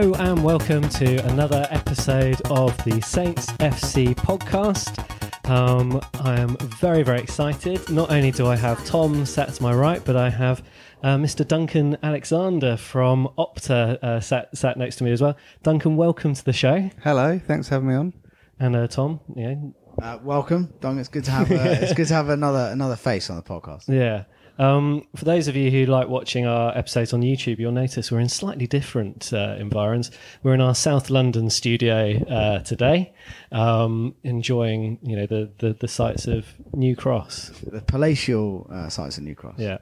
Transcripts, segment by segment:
Hello and welcome to another episode of the Saints FC podcast. Um, I am very, very excited. Not only do I have Tom sat to my right, but I have uh, Mr. Duncan Alexander from Opta uh, sat, sat next to me as well. Duncan, welcome to the show. Hello, thanks for having me on. And uh, Tom, yeah, Uh, welcome, Dong. It's good to have uh, it's good to have another another face on the podcast. Yeah. Um, for those of you who like watching our episodes on YouTube, you'll notice we're in slightly different uh, environs. We're in our South London studio uh, today, um, enjoying you know the, the the sights of New Cross. The palatial uh, sites at New Cross. Yeah.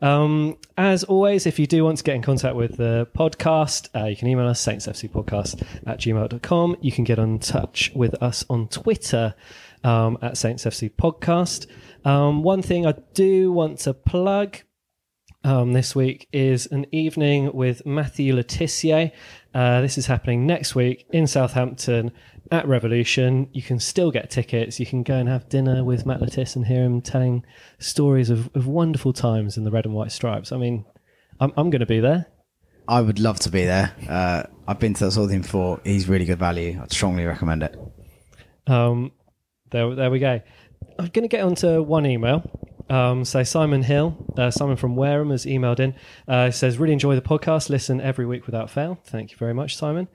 Um, as always, if you do want to get in contact with the podcast, uh, you can email us, saintsfcpodcast at gmail.com. You can get in touch with us on Twitter um, at saintsfc podcast. Um, one thing I do want to plug um, this week is an evening with Matthew Le Tissier. Uh, this is happening next week in Southampton at Revolution. You can still get tickets. You can go and have dinner with Matt Le Tissier and hear him telling stories of, of wonderful times in the red and white stripes. I mean, I'm, I'm going to be there. I would love to be there. Uh, I've been to that sort of thing before. He's really good value. I'd strongly recommend it. Um, there, there we go. I'm going to get onto one email. Um, so Simon Hill, uh, Simon from Wareham has emailed in. Uh, says, really enjoy the podcast. Listen every week without fail. Thank you very much, Simon.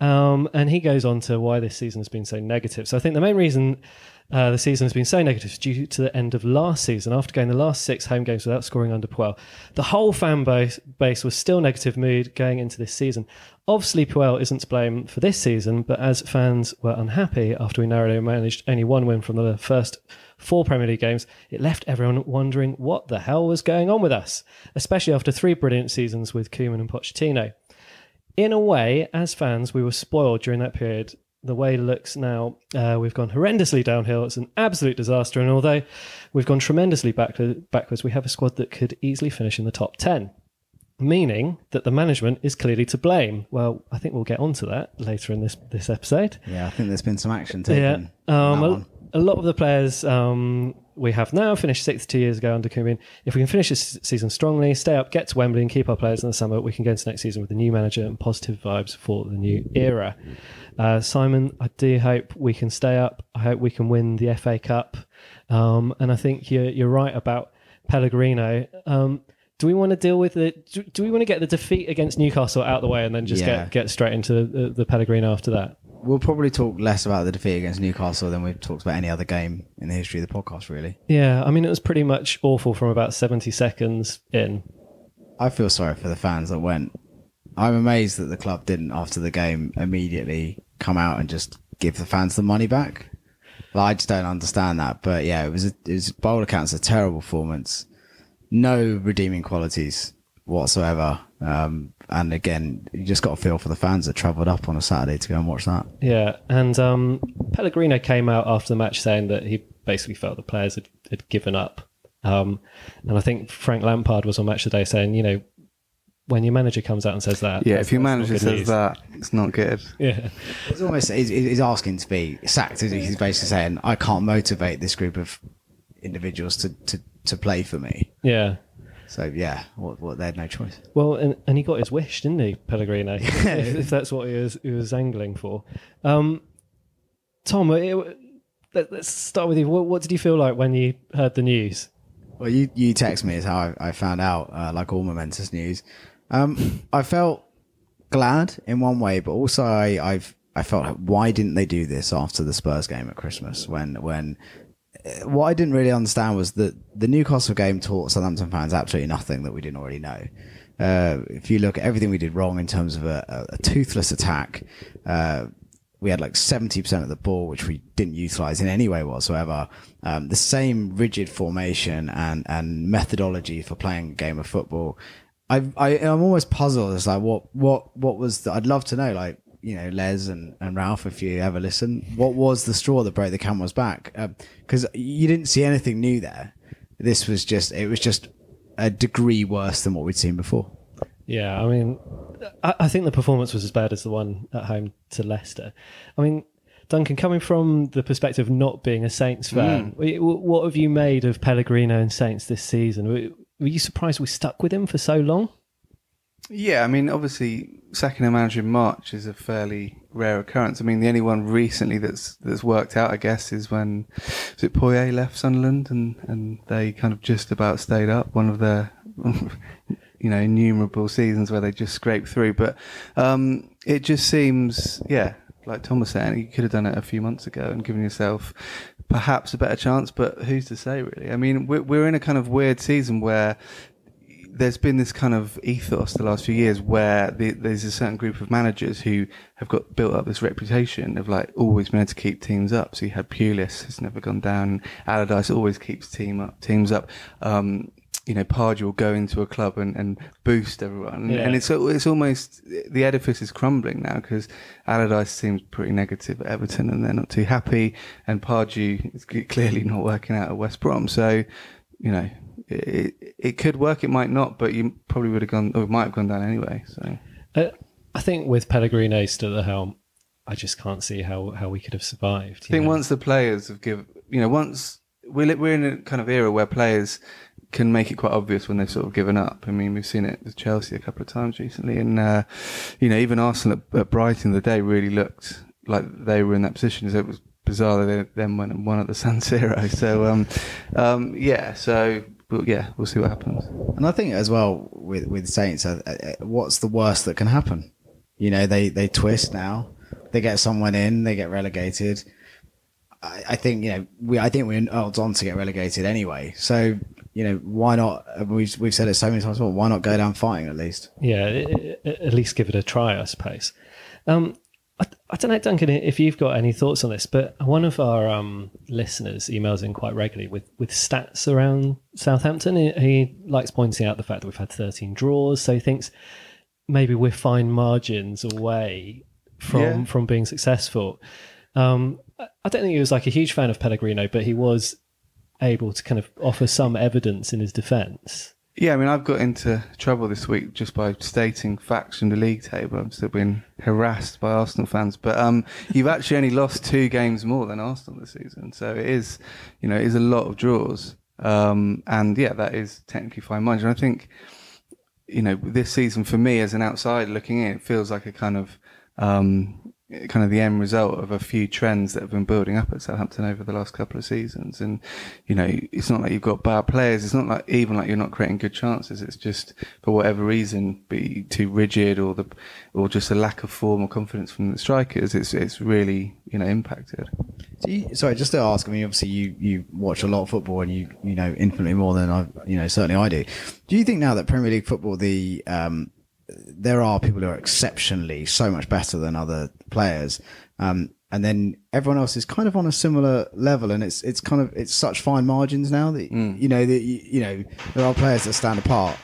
Um, and he goes on to why this season has been so negative. So I think the main reason uh, the season has been so negative is due to the end of last season. After going the last six home games without scoring under Puel, the whole fan base, base was still negative mood going into this season. Obviously, Puel isn't to blame for this season, but as fans were unhappy after we narrowly managed only one win from the first four Premier League games, it left everyone wondering what the hell was going on with us, especially after three brilliant seasons with Koeman and Pochettino. In a way, as fans, we were spoiled during that period. The way it looks now, uh, we've gone horrendously downhill. It's an absolute disaster. And although we've gone tremendously backward, backwards, we have a squad that could easily finish in the top 10 meaning that the management is clearly to blame. Well, I think we'll get onto that later in this this episode. Yeah, I think there's been some action Yeah, taken. um, on that a, lot of the players um, we have now finished sixth two years ago under Koeman. If we can finish this season strongly, stay up, get to Wembley, and keep our players in the summer, we can go into next season with a new manager and positive vibes for the new era. Uh, Simon, I do hope we can stay up. I hope we can win the FA Cup, um, and I think you're you're right about Pellegrino. Um, do we want to deal with the? Do, do we want to get the defeat against Newcastle out of the way and then just Yeah. get get straight into the, the Pellegrino after that? We'll probably talk less about the defeat against Newcastle than we've talked about any other game in the history of the podcast. Really, Yeah, I mean, it was pretty much awful from about 70 seconds in. I feel sorry for the fans that went. I'm amazed that the club didn't, after the game, immediately come out and just give the fans the money back. Like, I just don't understand that. But yeah, it was, a, it was by all accounts a terrible performance. No redeeming qualities whatsoever. Um, and again, you just got a feel for the fans that travelled up on a Saturday to go and watch that. Yeah, and um, Pellegrino came out after the match saying that he basically felt the players had, had given up. Um, and I think Frank Lampard was on Match Today saying, you know, when your manager comes out and says that. Yeah, if your manager says news. that, it's not good. Yeah, It's almost he's, he's asking to be sacked. Isn't he? He's basically saying, "I can't motivate this group of individuals to, to, to play for me." yeah. So yeah, what, what they had no choice. Well, and, and he got his wish, didn't he, Pellegrino? if, if that's what he was, he was angling for. Um, Tom, it, let, us start with you. What, what did you feel like when you heard the news? Well, you you text me is how I, I found out, uh, like all momentous news. Um, I felt glad in one way, but also I I've I felt why didn't they do this after the Spurs game at Christmas when when what I didn't really understand was that the Newcastle game taught Southampton fans absolutely nothing that we didn't already know. Uh, if you look at everything we did wrong in terms of a, a, toothless attack, uh, we had like 70% of the ball, which we didn't utilize in any way whatsoever. Um, the same rigid formation and, and methodology for playing a game of football. I, I, I'm almost puzzled as like, what, what, what was the, I'd love to know, like, you know, Les and, and Ralph, if you ever listen, what was the straw that broke the camel's back? Um, because you didn't see anything new there. This was just, it was just a degree worse than what we'd seen before. Yeah, I mean, I, I think the performance was as bad as the one at home to Leicester. I mean, Duncan, coming from the perspective of not being a Saints fan, mm. wh- what have you made of Pellegrino and Saints this season? Were, were you surprised we stuck with him for so long? Yeah, I mean, obviously, sacking a manager in March is a fairly rare occurrence. I mean, the only one recently that's that's worked out, I guess, is when it Poyet left Sunderland and and they kind of just about stayed up. One of their you know innumerable seasons where they just scraped through. But um, it just seems, yeah, like Tom was saying, you could have done it a few months ago and given yourself perhaps a better chance. But who's to say, really? I mean, we're we're in a kind of weird season where there's been this kind of ethos the last few years where the, there's a certain group of managers who have got built up this reputation of like always been able to keep teams up. So you had Pulis, who's never gone down. Allardyce always keeps team up, teams up. Um, you know, Pardew will go into a club and, and boost everyone, Yeah. and it's it's almost the edifice is crumbling now because Allardyce seems pretty negative at Everton, and they're not too happy, and Pardew is clearly not working out at West Brom. So, you know, it, it could work, it might not, but you probably would have gone, or might have gone down anyway. So, Uh, I think with Pellegrino still at the helm, I just can't see how, how we could have survived. I think know? once the players have given, you know, once we're we're in a kind of era where players can make it quite obvious when they've sort of given up. I mean, we've seen it with Chelsea a couple of times recently, and uh, you know, even Arsenal at, at Brighton the day really looked like they were in that position. So it was bizarre that they then went and won at the San Siro. So um, um, yeah, so but yeah, we'll see what happens. And I think as well with with Saints, uh, uh, what's the worst that can happen? You know, they they twist now, they get someone in, they get relegated. I, I think you know we I think we're odds on to get relegated anyway. So you know why not? uh, We've we've said it so many times. Well, why not go down fighting at least? Yeah, i- i- at least give it a try, I suppose. Um, I, I don't know, Duncan, if you've got any thoughts on this, but one of our um, listeners emails in quite regularly with, with stats around Southampton. He, he likes pointing out the fact that we've had 13 draws, so he thinks maybe we're fine margins away from Yeah. from being successful. Um, I I don't think he was like a huge fan of Pellegrino, but he was able to kind of offer some evidence in his defence. Yeah, I mean, I've got into trouble this week just by stating facts from the league table. I've still been harassed by Arsenal fans, but um, you've actually only lost two games more than Arsenal this season, so it is, you know, it is a lot of draws. Um, and yeah, that is technically fine margin. I think, you know, this season for me as an outsider looking in, it feels like a kind of um, kind of the end result of a few trends that have been building up at Southampton over the last couple of seasons. And, you know, it's not like you've got bad players. It's not like even like you're not creating good chances. It's just for whatever reason, be too rigid or the, or just a lack of form or confidence from the strikers. It's, it's really, you know, impacted. Do you, sorry, just to ask. I mean, obviously you you watch a lot of football and you you know infinitely more than I you know certainly I do. Do you think now that Premier League football the um there are people who are exceptionally so much better than other players. Um, and then everyone else is kind of on a similar level, and it's it's kind of it's such fine margins now that you know that you, you know there are players that stand apart.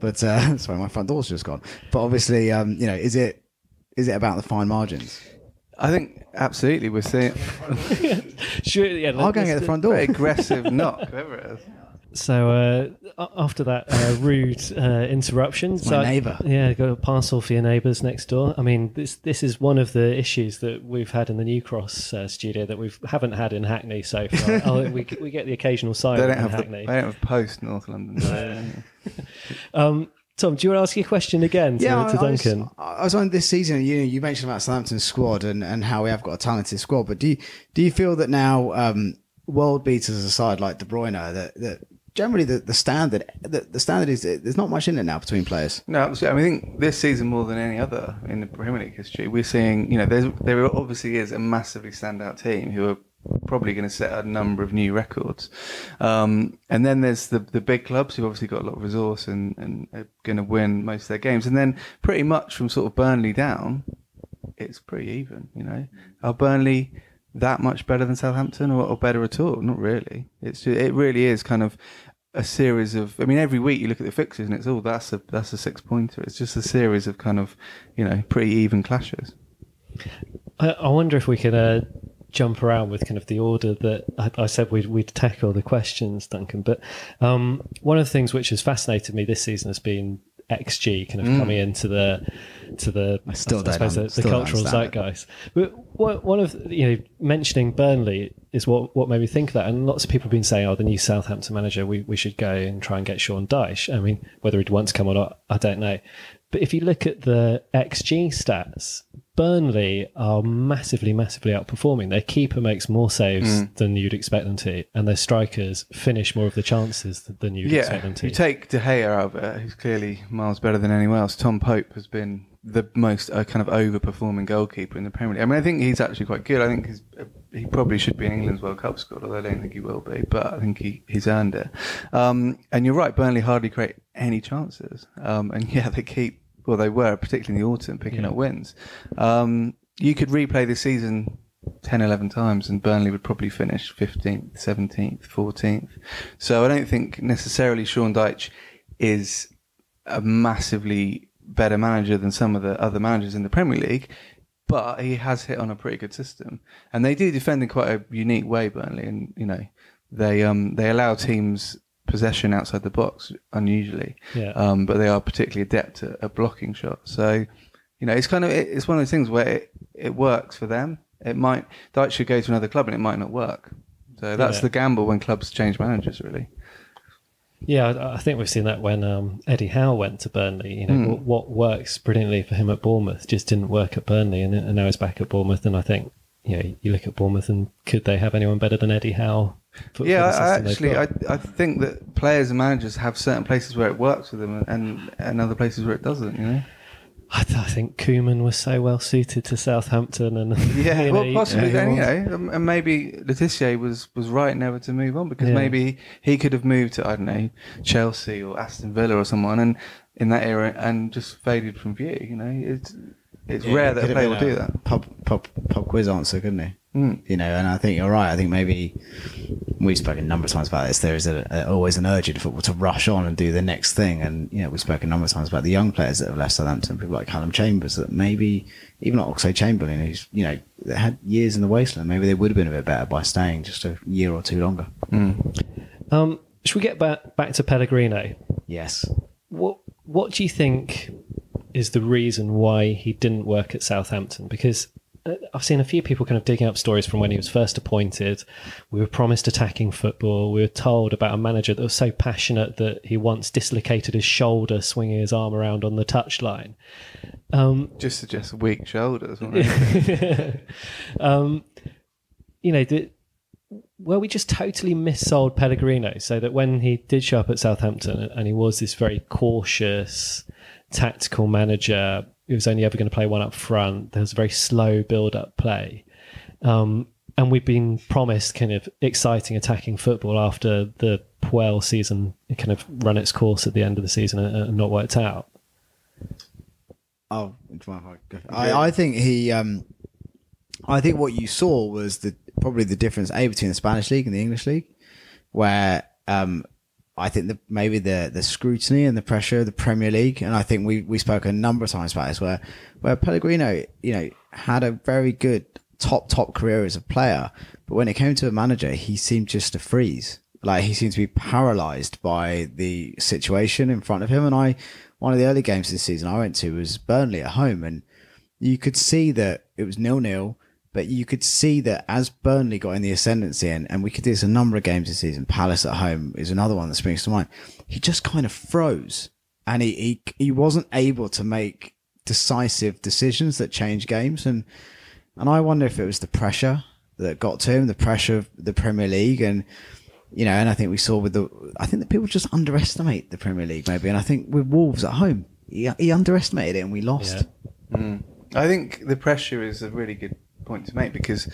But uh, sorry, my front door's just gone. But obviously, um, you know, is it is it about the fine margins? I think absolutely we're seeing Sure, yeah, I'll go and get the front door. very aggressive knock, whoever it is. So uh, after that uh, rude uh, interruption, my so- neighbour. Yeah, got a parcel for your neighbours next door. I mean, this this is one of the issues that we've had in the New Cross uh, studio that we haven't had in Hackney so far. oh, we we get the occasional They siren don't in have the, they don't have post North London. do? Um, Tom, do you want to ask your question again to, to I- I was- Duncan? I was on this season. You know, you mentioned about Southampton's squad and, and how we have got a talented squad. But do you, do you feel that now, um, world beaters aside, like De Bruyne, that, that generally the, the standard the, the standard is there's not much in it now between players. No, absolutely. I mean, I think this season more than any other in the Premier League history, we're seeing, you know, there's, there obviously is a massively standout team who are probably going to set a number of new records. Um, and then there's the, the big clubs who've obviously got a lot of resource and, and are going to win most of their games. And then pretty much from sort of Burnley down, it's pretty even, you know. Are Burnley that much better than Southampton or, or better at all? Not really. It's ju- it really is kind of a series of. I mean, every week you look at the fixtures and it's all that's a that's a six pointer. It's just a series of kind of you know pretty even clashes. I, I wonder if we could uh, jump around with kind of the order that I, I said we'd, we'd tackle the questions, Duncan. But um, one of the things which has fascinated me this season has been XG kind of coming into the to the I still don't suppose un- the, the still don't cultural understand it. zeitgeist. But one one of you know mentioning Burnley, is what what made me think of that. And lots of people have been saying, "Oh, the new Southampton manager, we we should go and try and get Sean Dyche." I mean, whether he'd want to come or not, I don't know. But if you look at the XG stats, Burnley are massively, massively outperforming. Their keeper makes more saves Mm. than you'd expect them to, and their strikers finish more of the chances than you'd expect them to. you take De Gea out of it, who's clearly miles better than anyone else. Tom Pope has been the most uh, kind of overperforming goalkeeper in the Premier League. I mean, I think he's actually quite good. I think he's, uh, he probably should be in England's World Cup squad, although I don't think he will be. But I think he, he's earned it. Um, and you're right, Burnley hardly create any chances. Um, and yeah, they keep well, they were particularly in the autumn picking Yeah. up wins. Um, you could replay this season 10, 11 times and Burnley would probably finish 15th, 17th, 14th. So I don't think necessarily Sean Dyche is a massively better manager than some of the other managers in the Premier League, but he has hit on a pretty good system. And they do defend in quite a unique way, Burnley. And, you know, they, um, they allow teams possession outside the box unusually Yeah. um, but they are particularly adept at, at blocking shots. So, you know, it's kind of it, it's one of those things where it, it works for them. It might Dyche should go to another club and it might not work. So that's Yeah. the gamble when clubs change managers, really. Yeah, I, think we've seen that when um, Eddie Howe went to Burnley. You know, Hmm. what, what works brilliantly for him at Bournemouth just didn't work at Burnley, and, and now he's back at Bournemouth. And I think, you know, you look at Bournemouth, and could they have anyone better than Eddie Howe? for- for yeah, the I, actually. I, I think that players and managers have certain places where it works for them and, and other places where it doesn't. You know. I, th- I think Koeman was so well suited to Southampton, and Yeah, you know, well, possibly. yeah, he and, you know, um, and maybe Le Tissier was, was right never to move on because Yeah. maybe he could have moved to I don't know Chelsea or Aston Villa or someone, and in that era, and just faded from view. You know, it's it's rare that a player will do that. Pub, pub, pub quiz answer, couldn't he? Mm. You know, and I think you're right. I think maybe we've spoken a number of times about this. There is a, a, always an urge in football to rush on and do the next thing. And, you know, we've spoken a number of times about the young players that have left Southampton, people like Callum Chambers, that maybe, even like Oxlade Chamberlain, who's, you know, had years in the wasteland, maybe they would have been a bit better by staying just a year or two longer. Um, should we get back back to Pellegrino? Yes. What What do you think is the reason why he didn't work at Southampton? Because I've seen a few people kind of digging up stories from when he was first appointed. We were promised attacking football. We were told about a manager that was so passionate that he once dislocated his shoulder swinging his arm around on the touchline. Um, Just suggests weak shoulders. um, you know, the, well, we just totally missold Pellegrino so that when he did show up at Southampton and he was this very cautious, tactical manager, he was only ever going to play one up front. There was a very slow build up play. Um, and we've been promised kind of exciting attacking football after the Puel season kind of run its course at the end of the season and, and not worked out. Oh, do you mind I? I, I think he. Um, I think what you saw was the probably the difference a between the Spanish league and the English league, where um, I think that maybe the the scrutiny and the pressure of the Premier League, and I think we we spoke a number of times about this, where where Pellegrino, you know, had a very good top top career as a player, but when it came to a manager, he seemed just to freeze. Like he seemed to be paralysed by the situation in front of him, and I one of the early games this season I went to was Burnley at home, and you could see that it was nil nil, but you could see that as Burnley got in the ascendancy, and, and we could do this a number of games this season. Palace at home is another one that springs to mind. He just kind of froze, and he he, he wasn't able to make decisive decisions that change games, and and I wonder if it was the pressure that got to him, the pressure of the Premier League, and you know, and I think we saw with the, I think that people just underestimate the Premier League maybe, and I think with Wolves at home, he, he underestimated it and we lost. Yeah. Mm. I think the pressure is a really good point to make because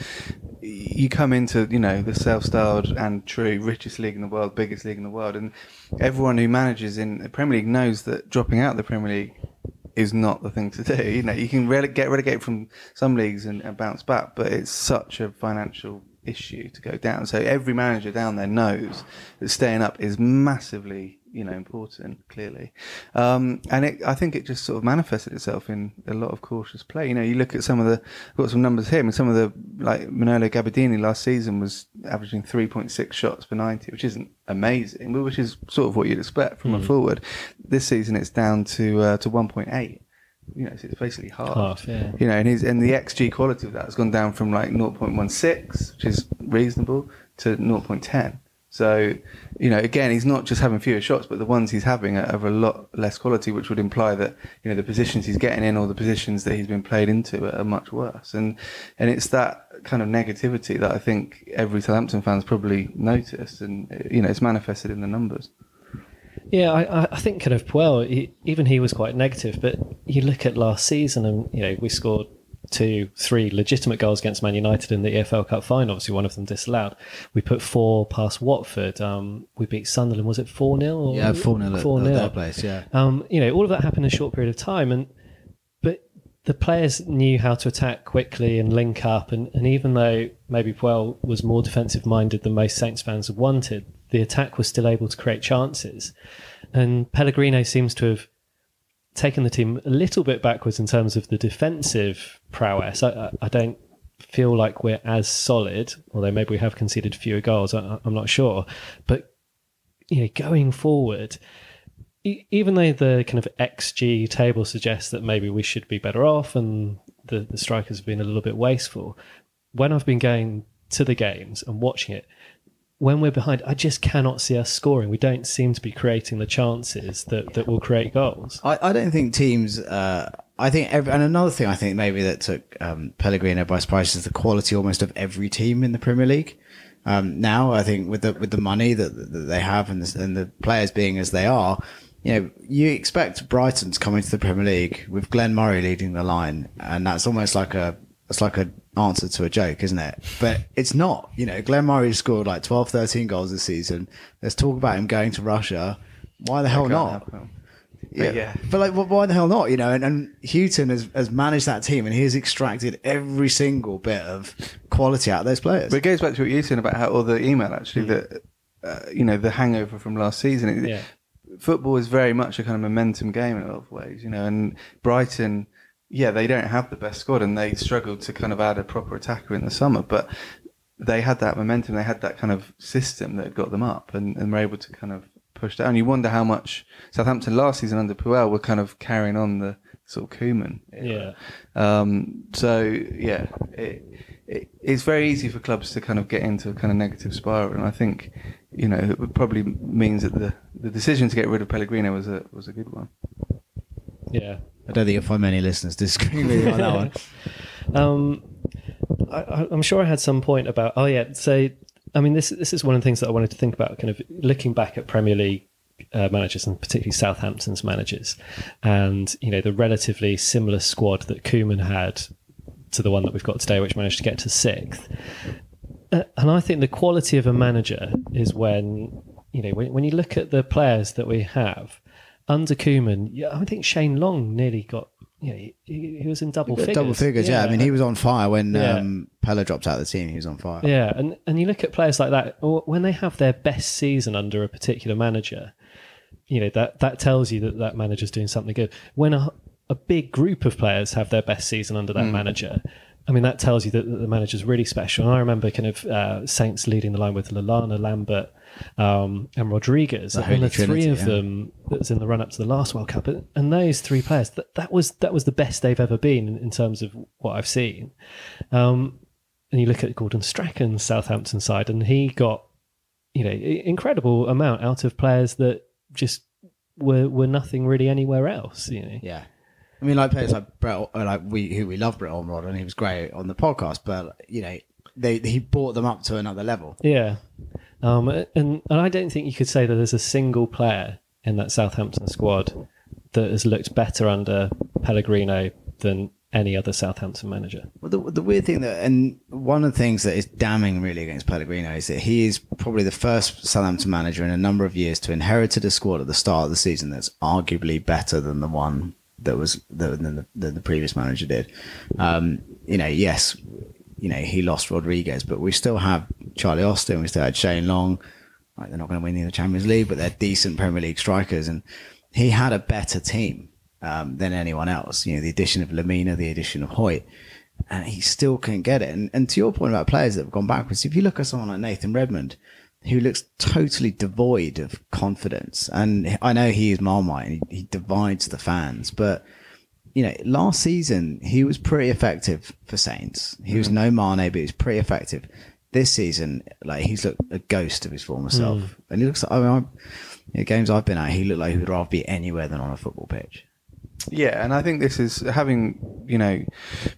you come into you know the self-styled and true richest league in the world, biggest league in the world, and everyone who manages in the Premier League knows that dropping out of the Premier League is not the thing to do. You know, you can rele- get relegated from some leagues and, and bounce back, but it's such a financial issue to go down. So every manager down there knows that staying up is massively, you know, important. Clearly, um, and it, I think it just sort of manifested itself in a lot of cautious play. You know, you look at some of the got some numbers here. I mean, some of the like Manolo Gabbiadini last season was averaging three point six shots per ninety, which isn't amazing, but which is sort of what you'd expect from a forward. This season, it's down to uh, to one point eight. you know, it's basically half. Half, yeah. You know, and his and the XG quality of that has gone down from like 0.16, which is reasonable, to 0.10. So, you know, again, he's not just having fewer shots, but the ones he's having are of a lot less quality, which would imply that you know the positions he's getting in or the positions that he's been played into are much worse. And and it's that kind of negativity that I think every Southampton fan's probably noticed, and you know, it's manifested in the numbers. Yeah, I, I think kind of Puel, he, even he was quite negative, but you look at last season and, you know, we scored two, three legitimate goals against Man United in the EFL Cup final. Obviously, one of them disallowed. We put four past Watford. Um, we beat Sunderland. Was it 4 0? Yeah, 4 0 4 at their place, yeah. Um, you know, all of that happened in a short period of time. and But the players knew how to attack quickly and link up. And, and even though maybe Puel was more defensive minded than most Saints fans have wanted, the attack was still able to create chances. And Pellegrino seems to have taken the team a little bit backwards in terms of the defensive prowess. I, I don't feel like we're as solid, although maybe we have conceded fewer goals. I, I'm not sure, but you know, going forward, e- even though the kind of XG table suggests that maybe we should be better off and the, the strikers have been a little bit wasteful, when I've been going to the games and watching it, when we're behind, I just cannot see us scoring. We don't seem to be creating the chances that, that will create goals. I, I don't think teams. Uh, I think, every, and another thing I think maybe that took um, Pellegrino by surprise is the quality almost of every team in the Premier League. Um, now, I think with the with the money that, that they have and the, and the players being as they are, you know, you expect Brighton to come into the Premier League with Glenn Murray leading the line, and that's almost like a it's like an answer to a joke, isn't it? But it's not. You know, Glenn Murray scored like 12, 13 goals this season. Let's talk about him going to Russia. Why the hell not? Yeah. yeah. But like, wh- why the hell not? You know, and, and Hughton has, has managed that team and he has extracted every single bit of quality out of those players. But it goes back to what you said about how, or the email actually, that, uh, you know, the hangover from last season. It- Yeah. Football is very much a kind of momentum game in a lot of ways, you know, and Brighton, yeah, they don't have the best squad and they struggled to kind of add a proper attacker in the summer, but they had that momentum, they had that kind of system that got them up and, and were able to kind of push down. You wonder how much Southampton last season under Puel were kind of carrying on the sort of Koeman. Yeah. Um, so yeah, it, it, it's very easy for clubs to kind of get into a kind of negative spiral, and I think you know it probably means that the, the decision to get rid of Pellegrino was a was a good one. Yeah. I don't think you'll find many listeners disagreeing with you on that one. Um, I, I'm sure I had some point about. Oh yeah, so I mean, this this is one of the things that I wanted to think about. Kind of looking back at Premier League uh, managers and particularly Southampton's managers, and you know the relatively similar squad that Koeman had to the one that we've got today, which managed to get to sixth. Uh, and I think the quality of a manager is when you know when, when you look at the players that we have under Koeman. Yeah, I think Shane Long nearly got. You know, he, he was in double figures. Double figures, yeah. I mean, he was on fire when Yeah. um, Pellè dropped out of the team. He was on fire. Yeah, and and you look at players like that or when they have their best season under a particular manager, you know that that tells you that that manager's doing something good. When a a big group of players have their best season under that manager, I mean that tells you that, that the manager's really special. And I remember kind of uh, Saints leading the line with Lallana, Lambert, um, and Rodriguez, The and the three of yeah. them that's in the run up to the last World Cup, and those three players that that was that was the best they've ever been in, in terms of what I've seen. Um, and you look at Gordon Strachan's Southampton side, and he got you know incredible amount out of players that just were were nothing really anywhere else. You know, Yeah. I mean, like players like Brett, uh, like we who we love Brett Ormerod, and he was great on the podcast. But you know, they he brought them up to another level. yeah. Um, and and I don't think you could say that there's a single player in that Southampton squad that has looked better under Pellegrino than any other Southampton manager. Well, the, the weird thing that, and one of the things that is damning really against Pellegrino is that he is probably the first Southampton manager in a number of years to inherited a squad at the start of the season that's arguably better than the one that was than the, than the previous manager did. Um, you know, yes, you know he lost Rodriguez, but we still have Charlie Austin, we still had Shane Long. Like they're not going to win the Champions League, but they're decent Premier League strikers, and he had a better team um, than anyone else. You know, the addition of Lemina, the addition of Hoedt, and he still couldn't get it. And, and to your point about players that have gone backwards, if you look at someone like Nathan Redmond, who looks totally devoid of confidence, and I know he is Marmite and he, he divides the fans, but you know, last season he was pretty effective for Saints. He was mm-hmm. no Mane, but he was pretty effective. This season, like he's looked a ghost of his former mm. self, and he looks. I mean, I, you know, games I've been at, he looked like he would rather be anywhere than on a football pitch. Yeah, and I think this is having you know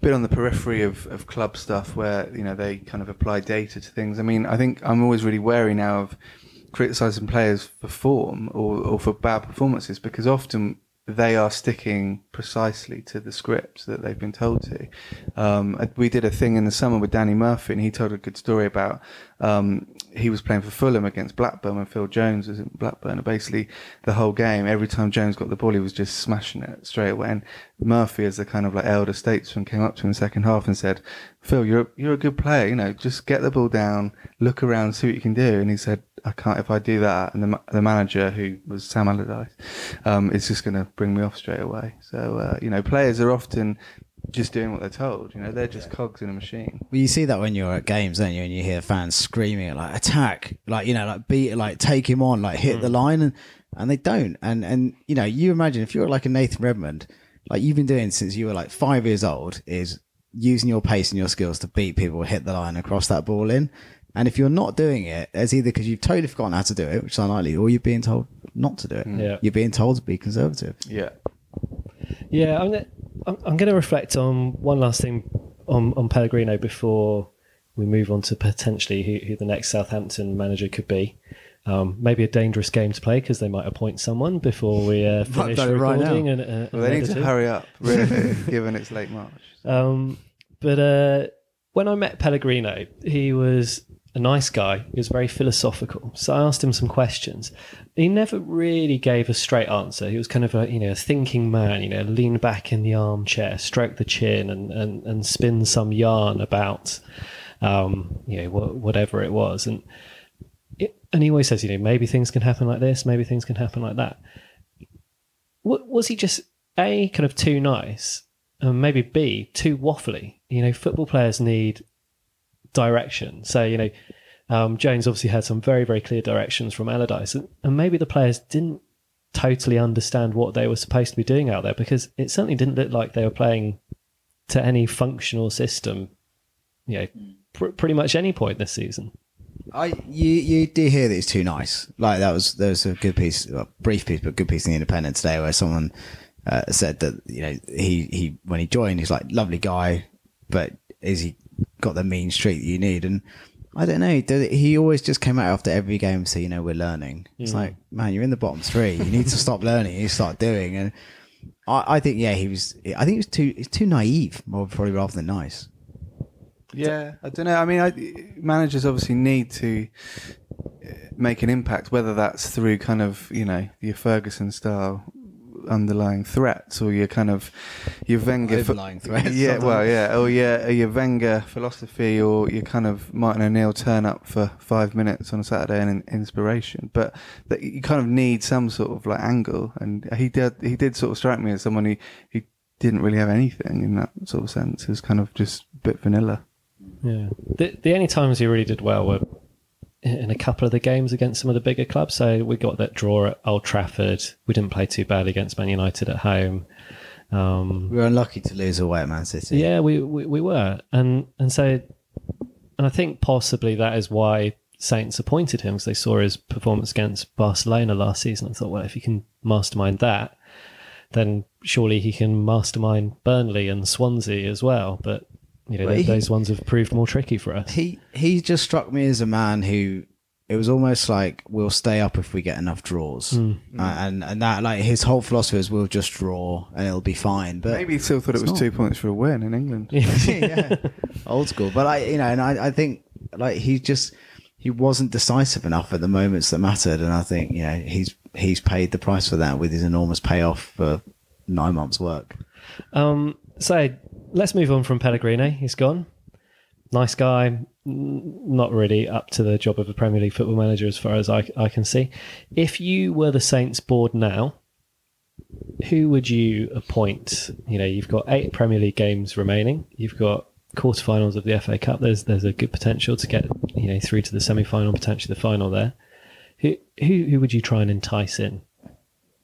been on the periphery of, of club stuff where you know they kind of apply data to things. I mean, I think I'm always really wary now of criticizing players for form or, or for bad performances because often they are sticking precisely to the scripts that they've been told to. Um, we did a thing in the summer with Danny Murphy, and he told a good story about um, he was playing for Fulham against Blackburn and Phil Jones was in Blackburn. And basically, the whole game, every time Jones got the ball, he was just smashing it straight away. And Murphy, as the kind of like elder statesman, came up to him in the second half and said, "Phil, you're you're a good player. You know, just get the ball down, look around, see what you can do." And he said, I can't if I do that, and the the manager who was Sam Allardyce um, is just going to bring me off straight away. So uh, you know, players are often just doing what they're told. You know, they're just cogs in a machine. Well, you see that when you're at games, don't you? And you hear fans screaming like attack, like you know, like beat, like take him on, like hit the line, and and they don't. And and you know, you imagine if you're like a Nathan Redmond, like you've been doing since you were like five years old, is using your pace and your skills to beat people, hit the line, and cross that ball in. And if you're not doing it, it's either because you've totally forgotten how to do it, which is unlikely, or you're being told not to do it. Yeah. You're being told to be conservative. Yeah. Yeah, I'm gonna, I'm, I'm going to reflect on one last thing on, on Pellegrino before we move on to potentially who, who the next Southampton manager could be. Um, maybe a dangerous game to play because they might appoint someone before we uh, finish done it right recording. and, uh, Well, they and need to hurry up, really, given it's late March. Um, but uh, when I met Pellegrino, he was a nice guy. He was very philosophical. So I asked him some questions. He never really gave a straight answer. He was kind of a you know a thinking man. You know, lean back in the armchair, stroke the chin, and and, and spin some yarn about um, you know wha- whatever it was. And it, and he always says, you know, maybe things can happen like this, maybe things can happen like that. Wa- Was he just a kind of too nice, and maybe B too waffly? You know, football players need direction. So you know, um, Jones obviously had some very very clear directions from Allardyce, and, and maybe the players didn't totally understand what they were supposed to be doing out there because it certainly didn't look like they were playing to any functional system. You know, pr- pretty much any point this season. I you you do hear that he's too nice. Like that was there was a good piece, a brief piece, but good piece in the Independent today where someone uh, said that you know he he when he joined he's like lovely guy, but is he got the mean streak that you need? And I don't know. He always just came out after every game so you know, we're learning. It's like, man, you're in the bottom three. You need to stop learning. You need to start doing. And I, I think, yeah, he was. I think he was too. He's too naive, more probably rather than nice. Yeah, I don't know. I mean, I, managers obviously need to uh, make an impact, whether that's through kind of you know your Ferguson style underlying threats or your kind of your Wenger Overlying threats, Yeah, sometimes. well, yeah, or your your Wenger philosophy, or your kind of Martin O'Neill turn up for five minutes on a Saturday and in, inspiration. But that you kind of need some sort of like angle, and he did he did sort of strike me as someone who who didn't really have anything in that sort of sense. It was kind of just a bit vanilla. Yeah. The the only times he really did well were in a couple of the games against some of the bigger clubs. So we got that draw at Old Trafford. We didn't play too badly against Man United at home. Um, We were unlucky to lose away at Man City. yeah, we, we we were, and and so, and I think possibly that is why Saints appointed him because they saw his performance against Barcelona last season and thought, well, if he can mastermind that, then surely he can mastermind Burnley and Swansea as well. But you know, th- he- those ones have proved more tricky for us. he he just struck me as a man who it was almost like we'll stay up if we get enough draws, uh, and and that like his whole philosophy is we'll just draw and it'll be fine. But Maybe he still thought it was not. two points for a win in England. yeah, old school. But I you know, and I, I think like he just he wasn't decisive enough at the moments that mattered, and I think you know he's he's paid the price for that with his enormous payoff for nine months' work. Um, so let's move on from Pellegrino. He's gone. Nice guy, not really up to the job of a Premier League football manager as far as I, I can see. If you were the Saints board now, who would you appoint? You know, you've got eight Premier League games remaining. You've got quarterfinals of the FA Cup. There's there's a good potential to get you know through to the semi final, potentially the final there. Who who who would you try and entice in?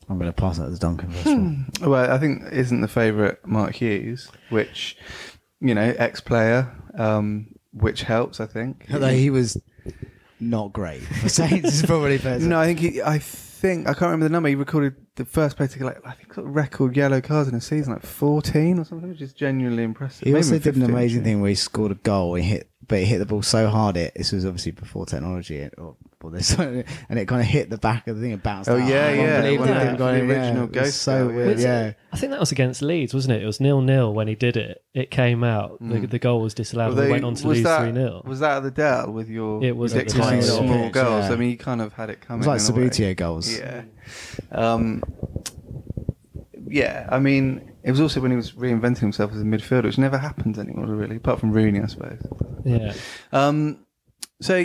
I'm going to pass that to Duncan first. all. Well, I think isn't the favourite Mark Hughes, which you know, ex-player, um, which helps. I think. Although he was not great. For Saints is probably fair. No, I think he. I think I can't remember the number. He recorded the first player to like I think sort of record yellow cards in a season, like fourteen or something, which is genuinely impressive. He Maybe also did an amazing actually. thing where he scored a goal. He hit, but he hit the ball so hard. It this was obviously before technology, or before this, and it kind of hit the back of the thing and bounced. Oh, out. yeah, yeah, Unbelievable. one the- got the in, yeah. original Ghost So weird, Was it- yeah. I think that was against Leeds, wasn't it? It was nil nil when he did it. It came out. The, the goal was disallowed. Hmm. Well, and we they- went on to was lose three 0 Was that at the Dell with your It was at the ridiculously small yeah. goals? Yeah. I mean, you kind of had it coming. It was like in. Subbuteo goals. Yeah. Um, yeah, I mean, it was also when he was reinventing himself as a midfielder, which never happens anymore, really, apart from Rooney, I suppose. Yeah. Um, so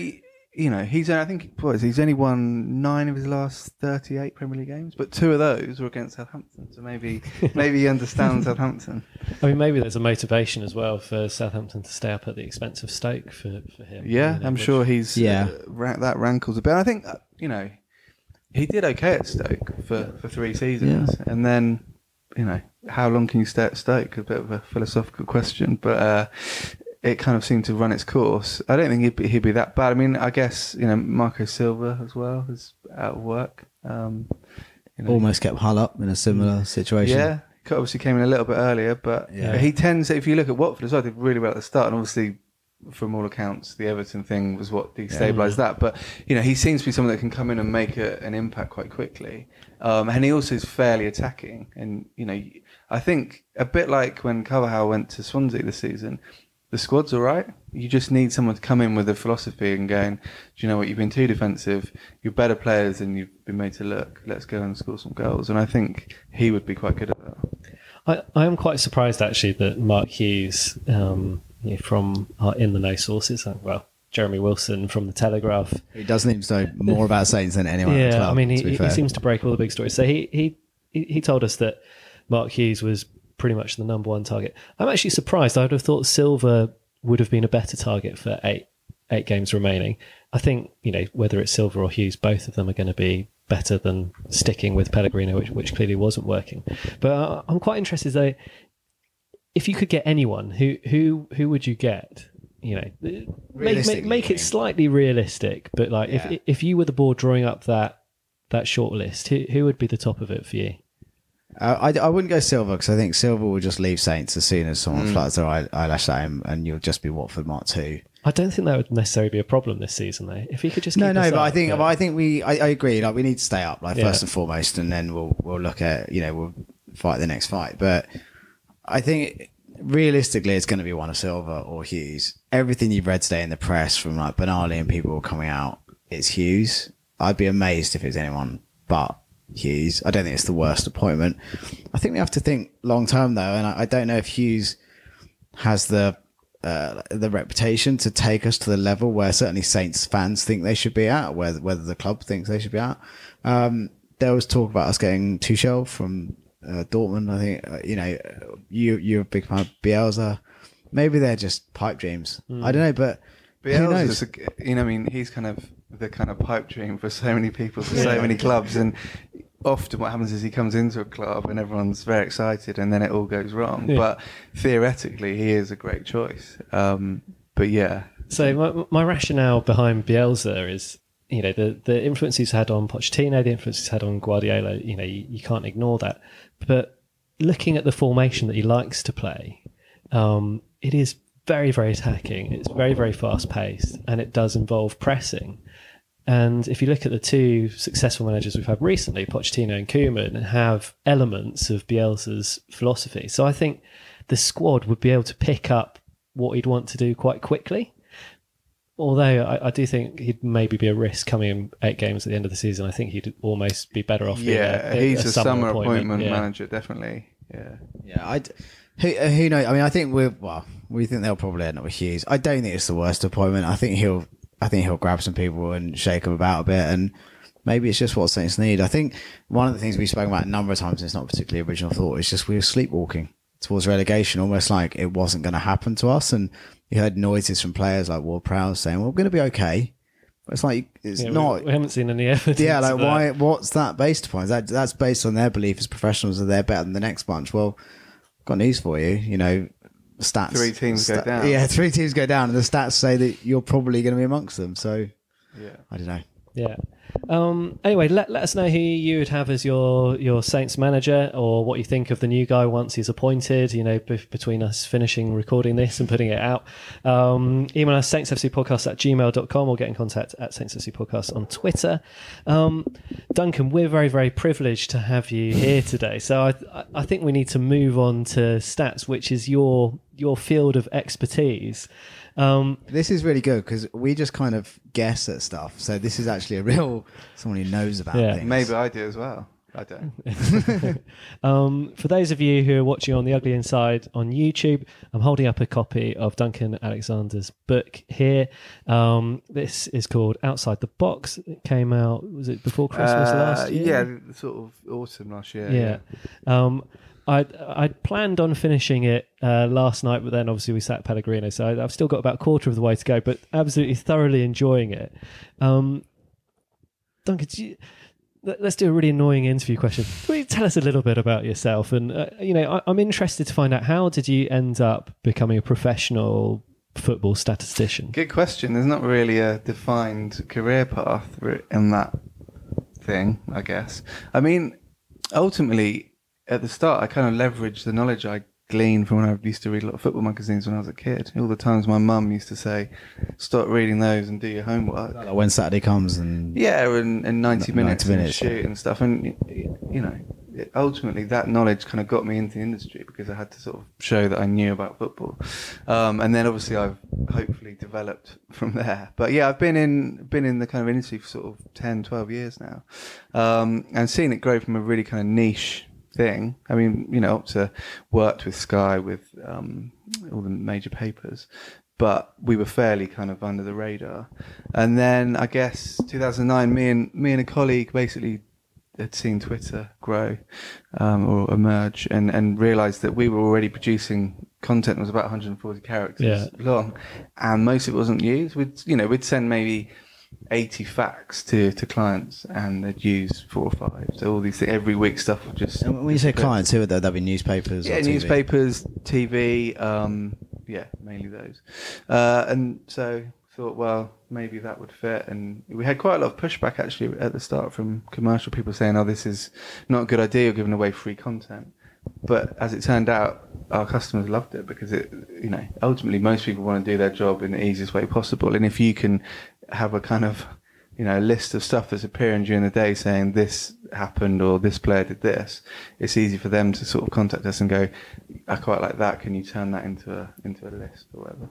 you know, he's I think what is he's only won nine of his last thirty-eight Premier League games, but two of those were against Southampton. So maybe maybe he understands Southampton. I mean, maybe there's a motivation as well for Southampton to stay up at the expense of Stoke for, for him. Yeah, you know, I'm which- sure he's Yeah. uh, ra- that rankles a bit. I think uh, you know he did okay at Stoke for, for three seasons, and then you know how long can you stay at Stoke? A bit of a philosophical question, but uh, it kind of seemed to run its course. I don't think he'd be, he'd be that bad. I mean, I guess you know Marco Silva as well is out of work. Um, you know, Almost kept Hull up in a similar situation. yeah, he obviously came in a little bit earlier, but Yeah. he tends. If you look at Watford as well, they did really well at the start, and obviously, from all accounts, the Everton thing was what destabilised that. But you know, he seems to be someone that can come in and make a, an impact quite quickly, um, and he also is fairly attacking. And you know, I think a bit like when Carvalhal went to Swansea this season. The squad's all right. You just need someone to come in with a philosophy and going, do you know what? You've been too defensive. You're better players than you've been made to look. Let's go and score some goals. And I think he would be quite good at that. I, I am quite surprised actually that Mark Hughes, um, you know, from our in the know sources, uh, well, Jeremy Wilson from the Telegraph, He does seem to know more about Saints than anyone. yeah, club, I mean, he, he seems to break all the big stories. So he he he he told us that Mark Hughes was pretty much the number one target. I'm actually surprised. I would have thought Silva would have been a better target for eight eight games remaining. I think you know whether it's Silva or Hughes, both of them are going to be better than sticking with Pellegrino, which, which clearly wasn't working. But uh, I'm quite interested though. If you could get anyone, who who who would you get? You know, make make, make it slightly realistic. But like, Yeah. if if you were the board drawing up that that short list, who who would be the top of it for you? Uh, I, I wouldn't go Silva because I think Silva will just leave Saints as soon as someone Mm. flutters their eye- eyelash at him, and you'll just be Watford Mark Two. I don't think that would necessarily be a problem this season, though. If he could just No, keep no, us but I up, think, but I think we, I, I agree. Like we need to stay up, like Yeah. first and foremost, and then we'll we'll look at you know we'll fight the next fight. But I think realistically, it's going to be one of Silva or Hughes. Everything you've read today in the press from like Benali and people coming out, it's Hughes. I'd be amazed if it's anyone but Hughes. I don't think it's the worst appointment. I think we have to think long term though, and I, I don't know if Hughes has the uh, the reputation to take us to the level where certainly Saints fans think they should be at, whether whether the club thinks they should be at. Um, there was talk about us getting Tuchel from uh, Dortmund. I think uh, you know you you're a big fan of Bielsa. Maybe they're just pipe dreams. I don't know, but who Bielsa's, knows? a, you know, I mean, he's kind of the kind of pipe dream for so many people, for so many clubs, and often what happens is he comes into a club and everyone's very excited, and then it all goes wrong. Yeah. But theoretically, he is a great choice. Um, but yeah, So my, my rationale behind Bielsa is, you know, the the influence he's had on Pochettino, the influence he's had on Guardiola. You know, you, you can't ignore that. But looking at the formation that he likes to play, um, it is very very attacking. It's very very fast paced, and it does involve pressing. And if you look at the two successful managers we've had recently, Pochettino and Koeman, have elements of Bielsa's philosophy. So I think the squad would be able to pick up what he'd want to do quite quickly. Although I, I do think he'd maybe be a risk coming in eight games at the end of the season. I think he'd almost be better off. being yeah, a, he's a, summer, appointment, yeah. manager, definitely. Yeah, Yeah, I. Who, uh, who knows? I mean, I think we're well. We think they'll probably end up with Hughes. I don't think it's the worst appointment. I think he'll. I think he'll grab some people and shake them about a bit, and maybe it's just what Saints need. I think one of the things we've spoken about a number of times, and it's not particularly original thought, is just we were sleepwalking towards relegation, almost like it wasn't going to happen to us. And you heard noises from players like Ward Prowse saying, "Well, we're going to be okay." It's like it's Yeah, not. We, haven't seen any evidence. yeah, like of that. why? What's that based upon? Is that that's based on their belief as professionals that they're better than the next bunch. Well, got news for you. You know, stats. Three teams go down. Yeah, three teams go down, and the stats say that you're probably going to be amongst them. So Yeah. I don't know. Yeah. Um, anyway, let, let us know who you would have as your, your Saints manager or what you think of the new guy once he's appointed, you know, b- between us finishing recording this and putting it out. Um, email us saintsfcpodcast at gmail.com or get in contact at saintsfcpodcast on Twitter. Um, Duncan, we're very, very privileged to have you here today. So I- I think we need to move on to stats, which is your, your field of expertise. Um, This is really good because we just kind of guess at stuff. So this is actually a real someone who knows about Yeah. things. Maybe I do as well. I don't. Um, for those of you who are watching on the Ugly Inside on YouTube, I'm holding up a copy of Duncan Alexander's book here. Um, this is called Outside the Box. It came out was it before Christmas Uh, last year? Yeah, sort of autumn last year. yeah. Um, I I planned on finishing it uh, last night, but then obviously we sat at Pellegrino, so I, I've still got about a quarter of the way to go. But absolutely thoroughly enjoying it. Um, Duncan, you, let- let's do a really annoying interview question. Tell us a little bit about yourself? And uh, you know, I, I'm interested to find out how did you end up becoming a professional football statistician? Good question. There's not really a defined career path in that thing, I guess. I mean, ultimately, at the start, I kind of leveraged the knowledge I gleaned from when I used to read a lot of football magazines when I was a kid. All the times my mum used to say, stop reading those and do your homework. Like when Saturday comes and Yeah, and, and 90 N- 90 minutes, minutes, and shoot and stuff. And, you know, it, ultimately that knowledge kind of got me into the industry because I had to sort of show that I knew about football. Um, and then obviously I've hopefully developed from there. But yeah, I've been in, been in the kind of industry for sort of 10, 12 years now. Um, and seeing it grow from a really kind of niche thing. I mean, you know, to worked with Sky with um, all the major papers, but we were fairly kind of under the radar. And then I guess 2009, me and me and a colleague basically had seen Twitter grow um, or emerge, and and realised that we were already producing content that was about 140 characters Yeah. long, and most of it wasn't used. We'd you know we'd send maybe 80 facts to, to clients and they'd use four or five. So all these things, every week stuff would just. And when you say clients, who are there? That'd be newspapers. Yeah, or TV. newspapers, TV, um, yeah, mainly those. Uh, and so thought, well, maybe that would fit. And we had quite a lot of pushback actually at the start from commercial people saying, oh, this is not a good idea, you're giving away free content. But as it turned out, our customers loved it because it, you know, ultimately most people want to do their job in the easiest way possible. And if you can have a kind of, you know, list of stuff that's appearing during the day saying this happened or this player did this, it's easy for them to sort of contact us and go, I quite like that. Can you turn that into a into a list or whatever?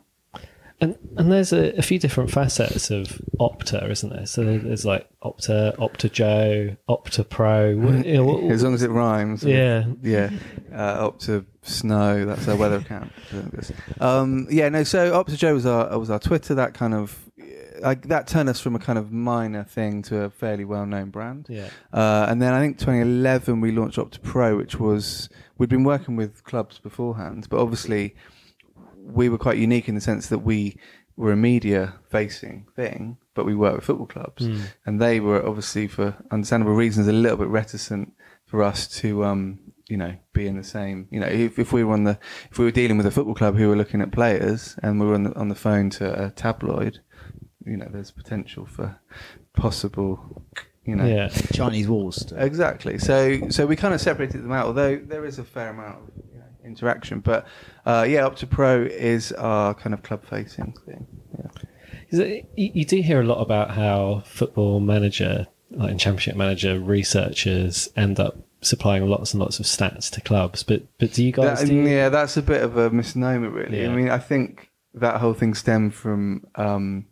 And and there's a, a few different facets of Opta, isn't there? So there's like Opta, Opta Joe, Opta Pro. You know, what- As long as it rhymes. Yeah. Yeah. Uh, up to snow. That's our weather account. Um, yeah. No. So Opta Joe was our was our Twitter. That kind of like that turned us from a kind of minor thing to a fairly well known brand. yeah. Uh, and then I think 2011 we launched Opta Pro, which was we'd been working with clubs beforehand, but obviously we were quite unique in the sense that we were a media facing thing, but we worked with football clubs, Mm. and they were obviously for understandable reasons a little bit reticent for us to. Um, you know, be in the same. You know, if, if we were on the, if we were dealing with a football club who were looking at players, and we were on the on the phone to a tabloid, you know, there's potential for possible, you know, Yeah. Chinese walls. Exactly. So so we kind of separated them out, although there is a fair amount of you know, interaction. But uh, yeah, Opta Pro is our kind of club facing thing. Yeah. it- You, do hear a lot about how football manager, like and championship manager researchers end up supplying lots and lots of stats to clubs. But but do you guys? That- do you- yeah, that's a bit of a misnomer, really. Yeah. I mean, I think that whole thing stemmed from um,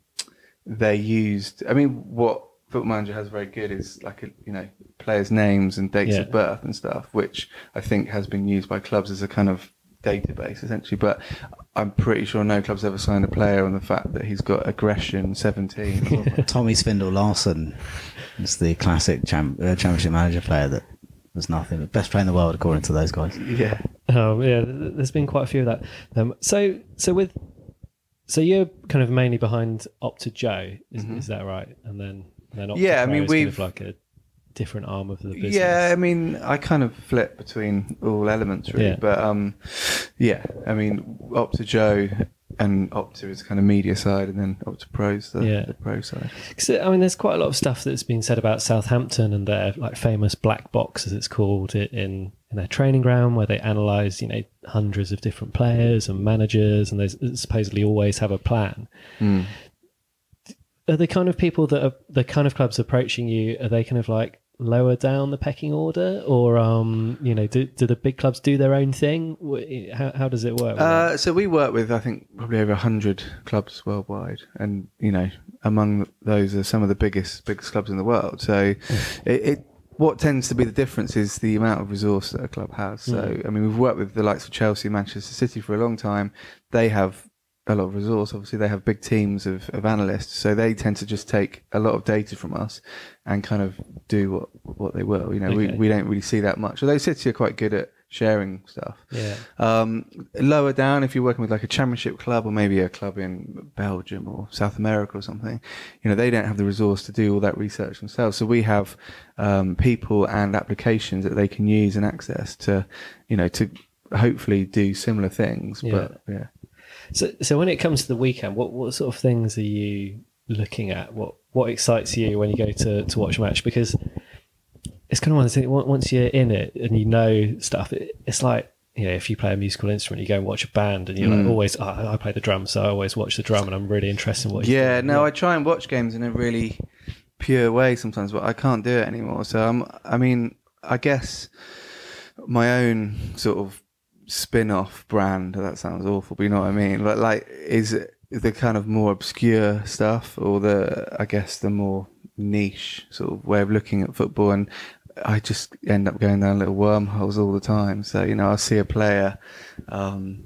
they used. I mean, what Football Manager has very good is like a, you know players' names and dates Yeah. of birth and stuff, which I think has been used by clubs as a kind of database essentially. But I'm pretty sure no club's ever signed a player on the fact that he's got aggression 17. Tommy Svindal Larsen is the classic champ, uh, championship manager player that was nothing. Best player in the world, according to those guys. yeah. Oh yeah, there's been quite a few of that. Um, so so with So you're kind of mainly behind Opta Joe, is, is that right? And then then Opta Mm-hmm. Yeah, I mean, is kind we've- of like a different arm of the business. Yeah, I mean, I kind of flip between all elements really, Yeah. but um, yeah, I mean, Opta Joe and Opta is kind of media side, and then Opta Pro's the, Yeah. the pro side. 'Cause, I mean, there's quite a lot of stuff that's been said about Southampton and their like famous black box, as it's called, in in their training ground, where they analyse, you know, hundreds of different players and managers, and they supposedly always have a plan. Hmm. Are the kind of people that are the kind of clubs approaching you? Are they kind of like lower down the pecking order, or um, you know, do, do the big clubs do their own thing? How how does it work? Uh, so we work with, I think, probably over hundred clubs worldwide, and you know, among those are some of the biggest biggest clubs in the world. So, it, it what tends to be the difference is the amount of resource that a club has. So, I mean, we've worked with the likes of Chelsea, Manchester City for a long time. They have a lot of resource. Obviously, they have big teams of, of analysts, so they tend to just take a lot of data from us and kind of do what what they will. You know, Okay. we we don't really see that much. Although City are quite good at sharing stuff. Yeah. Um, lower down, if you're working with like a championship club or maybe a club in Belgium or South America or something, you know, they don't have the resource to do all that research themselves. So we have um, people and applications that they can use and access to, you know, to hopefully do similar things. Yeah. But yeah. So, so when it comes to the weekend, what, what sort of things are you looking at? What what excites you when you go to, to watch a match? Because it's kind of one of the things. Once you're in it and you know stuff, it, it's like you know if you play a musical instrument, you go and watch a band, and you're like mm. always, oh, I play the drum, so I always watch the drum, and I'm really interested in what. Yeah, no, I try and watch games in a really pure way sometimes, but I can't do it anymore. So I'm, I mean, I guess my own sort of spin-off brand. That sounds awful, but you know what I mean. But like, is it the kind of more obscure stuff, or the I guess the more niche sort of way of looking at football and. I just end up going down little wormholes all the time. So you know, I'll see a player um,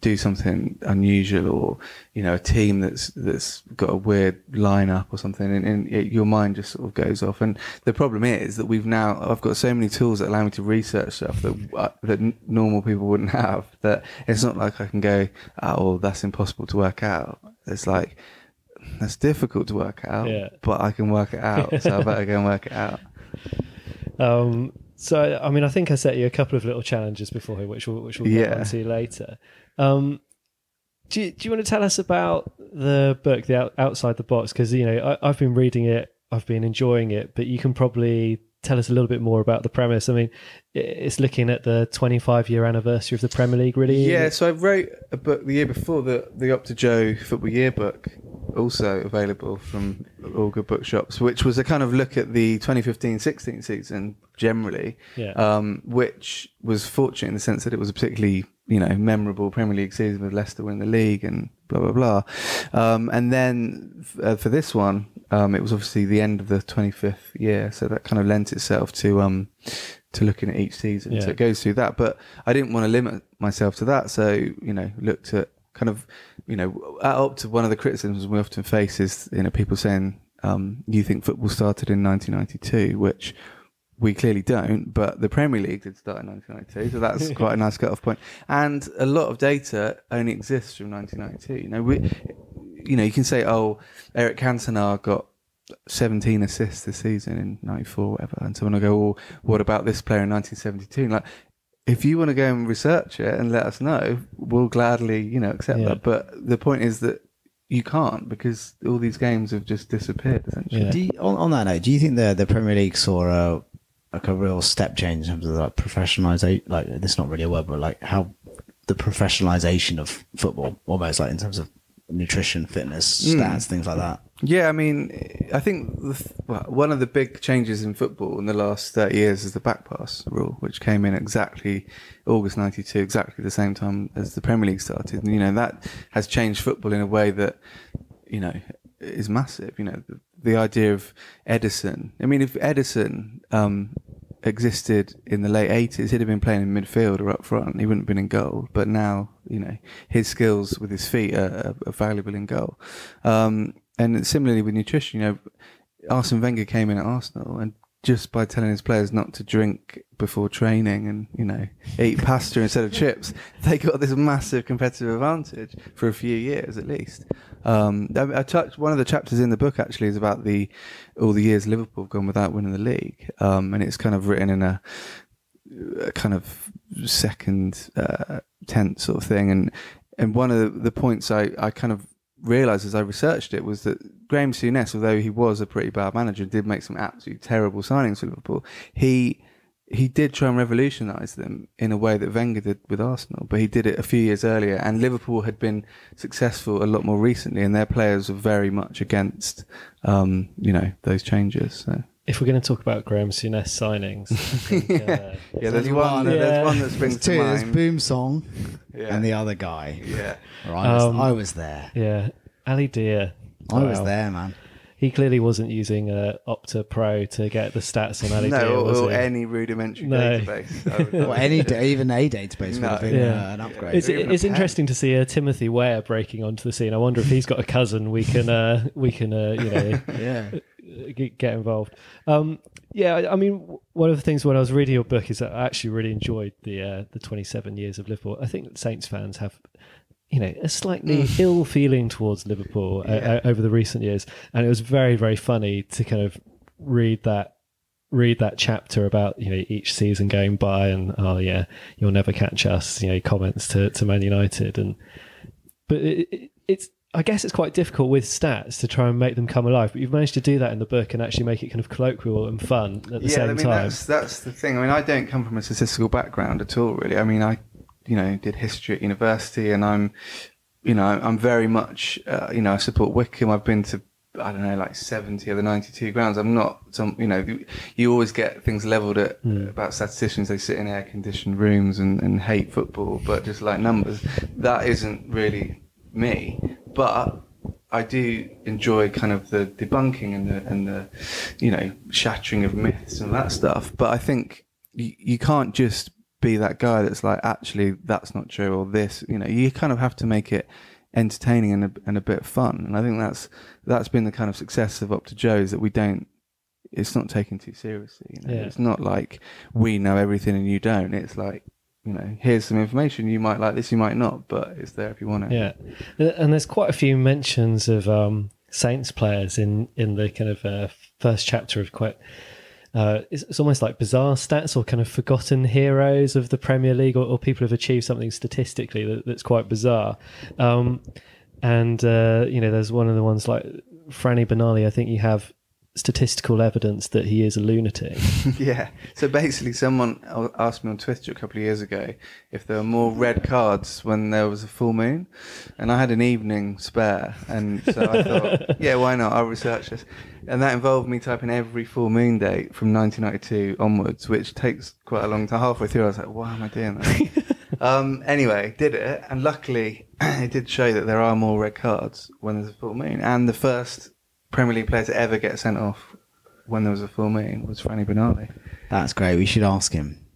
do something unusual or you know a team that's that's got a weird lineup or something and, and it, your mind just sort of goes off and the problem is that we've now I've got so many tools that allow me to research stuff that uh, that n- normal people wouldn't have that it's not like I can go oh that's impossible to work out it's like that's difficult to work out Yeah. but I can work it out so I better go and work it out Um, so, I mean, I think I set you a couple of little challenges before here, which we'll, which we'll get Yeah. onto later. Um, do you, do you want to tell us about the book, the out, Outside the Box? Because you know, I, I've been reading it, I've been enjoying it, but you can probably tell us a little bit more about the premise. I mean, it's looking at the 25 year anniversary of the Premier League, really. Yeah, so I wrote a book the year before the the Opta Joe Football Yearbook, also available from all good bookshops, which was a kind of look at the 2015-16 season generally, Yeah. um, which was fortunate in the sense that it was a particularly you know memorable Premier League season with Leicester winning the league and blah blah blah. Um, and then f- uh, for this one, um, it was obviously the end of the 25th year, so that kind of lent itself to um, to looking at each season. Yeah. So it goes through that, but I didn't want to limit myself to that. So you know, looked at kind of you know up to one of the criticisms we often face is you know people saying um, you think football started in 1992, which we clearly don't, but the Premier League did start in 1992, so that's quite a nice cut-off point. And a lot of data only exists from 1992. You know, we, you know, you can say, oh, Eric Cantona got 17 assists this season in 94, whatever. And someone will go, well, what about this player in 1972? And like, if you want to go and research it and let us know, we'll gladly, you know, accept Yeah. that. But the point is that you can't because all these games have just disappeared, essentially. Yeah. Do you, on, on that note, do you think the the Premier League saw a like a real step change in terms of like professionalization? Like this is not really a word, but like how the professionalization of football, almost like in terms of nutrition, fitness, Hmm. stats, things like that. Yeah, I mean, I think the, well, one of the big changes in football in the last 30 years is the back pass rule, which came in exactly August 92, exactly the same time as the Premier League started. And, you know, that has changed football in a way that, you know, is massive. You know, the, the idea of Ederson. I mean, if Ederson, um, existed in the late 80s, he'd have been playing in midfield or up front. He wouldn't have been in goal. But now, you know, his skills with his feet are, are, valuable in goal. Um, and similarly with nutrition, you know, Arsene Wenger came in at Arsenal and just by telling his players not to drink before training and you know eat pasta instead of chips, they got this massive competitive advantage for a few years at least. Um, I, I touched one of the chapters in the book actually is about the all the years Liverpool have gone without winning the league, um, and it's kind of written in a, a kind of second uh, tense sort of thing. And and one of the, the points I, I kind of realised as I researched it was that Graham Souness, although he was a pretty bad manager did make some absolutely terrible signings for Liverpool, he he did try and revolutionise them in a way that Wenger did with Arsenal, but he did it a few years earlier. And Liverpool had been successful a lot more recently, and their players were very much against, um, you know, those changes. So. If we're going to talk about Graham Souness signings, I think, uh, Yeah, there's one. one. There's one that springs There's to two. There's. Boumsong Yeah. and the other guy. Yeah, Right, I, was, Um, I was there. yeah, Ali Dia. I was there, man. He clearly wasn't using uh, Opta Pro to get the stats on Ali Dia, no, was or, any rudimentary No. database. Or any da- even a database would No. have been Yeah. uh, an upgrade. It's, Even it's interesting to see uh, Timothy Weah breaking onto the scene. I wonder if he's got a cousin we can uh, we can uh, you know yeah. get, get involved. Um, yeah, I- I mean, one of the things when I was reading your book is that I actually really enjoyed the uh, the 27 years of Liverpool. I think that Saints fans have, you know, a slightly ill feeling towards Liverpool uh, Yeah. uh, over the recent years, and it was very very funny to kind of read that read that chapter about you know each season going by and oh yeah you'll never catch us you know comments to to Man United and but it, it, it's I guess it's quite difficult with stats to try and make them come alive, but you've managed to do that in the book and actually make it kind of colloquial and fun at the yeah, same I mean time. that's that's the thing. I mean, I don't come from a statistical background at all, really. I mean, I you know did history at university, and I'm you know I'm very much uh, you know I support Wycombe. I've been to I don't know like 70 of the 92 grounds. I'm not some you know you always get things leveled at about statisticians. They sit in air conditioned rooms and, and hate football, but just like numbers. That isn't really me, but. I do enjoy kind of the debunking and the and the you know shattering of myths and that stuff. But I think you, you can't just be that guy that's like actually that's not true or this. You know, you kind of have to make it entertaining and a, and a bit fun. And I think that's that's been the kind of success of Opta Joe's that we don't. It's not taken too seriously. You know? Yeah. It's not like we know everything and you don't. It's like you know, here's some information. You might like this, you might not, but it's there if you want it. Yeah, and there's quite a few mentions of um, Saints players in in the kind of uh, first chapter of quite. Uh, it's, it's almost like bizarre stats or kind of forgotten heroes of the Premier League, or, or people who've achieved something statistically that, that's quite bizarre. Um, and uh, you know, there's one of the ones like Franny Benali. I think you have statistical evidence that he is a lunatic. yeah. So basically, someone asked me on Twitter a couple of years ago if there were more red cards when there was a full moon, and I had an evening spare, and so I thought, yeah, why not? I'll research this, and that involved me typing every full moon date from 1992 onwards, which takes quite a long time. Halfway through, I was like, why am I doing that? um, anyway, did it, and luckily, it did show that there are more red cards when there's a full moon, and the first Premier League player to ever get sent off when there was a full moon was Franny Benali. That's great. We should ask him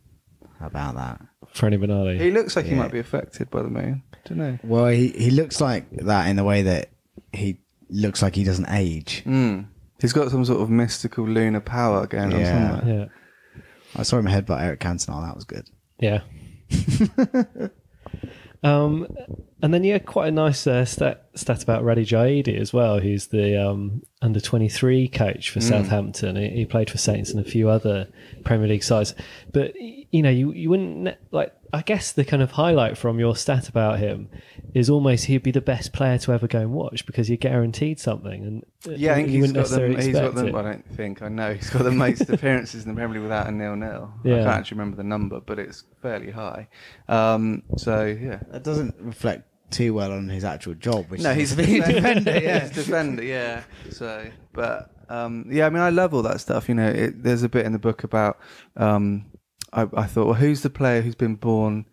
about that. Franny Benali. He looks like he might be affected by the moon. don't know. Well, he, he looks like that in the way that he looks like he doesn't age. Mm. He's got some sort of mystical lunar power going on somewhere. Yeah. I saw him headbutt Eric Cantona. That was good. Yeah. um, and then you had quite a nice uh, stat, stat about Radi Jaidi as well, who's the um, under 23 coach for Southampton. He, he played for Saints and a few other Premier League sides. But, you know, you, you wouldn't, like, I guess the kind of highlight from your stat about him is almost he'd be the best player to ever go and watch because you're guaranteed something. And uh, Yeah, I think you he's wouldn't got, the, he's got expect the. it. I don't think I know. He's got the most appearances in the Premier League without a nil-nil. I can't actually remember the number, but it's fairly high. Um, so yeah. That doesn't reflect too well on his actual job. Which No, he's a defender. yeah. he's defender. Yeah. So, but um, yeah, I mean, I love all that stuff. You know, it, there's a bit in the book about. Um, I, I thought, well, who's the player who's been born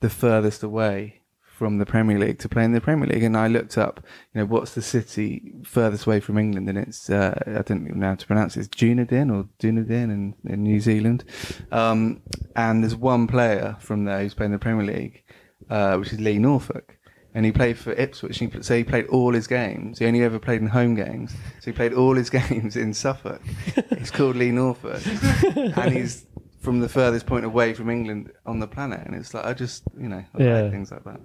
the furthest away from the Premier League to play in the Premier League? And I looked up, you know, what's the city furthest away from England, and it's uh, I don't even know how to pronounce it. It's Dunedin or Dunedin in, in New Zealand. Um, and there's one player from there who's playing in the Premier League, uh, which is Lee Norfolk and he played for Ipswich. So he played all his games. He only ever played in home games. So he played all his games in Suffolk. He's called Lee Norfolk, and he's from the furthest point away from England on the planet, and it's like I just you know I Yeah. like things like that.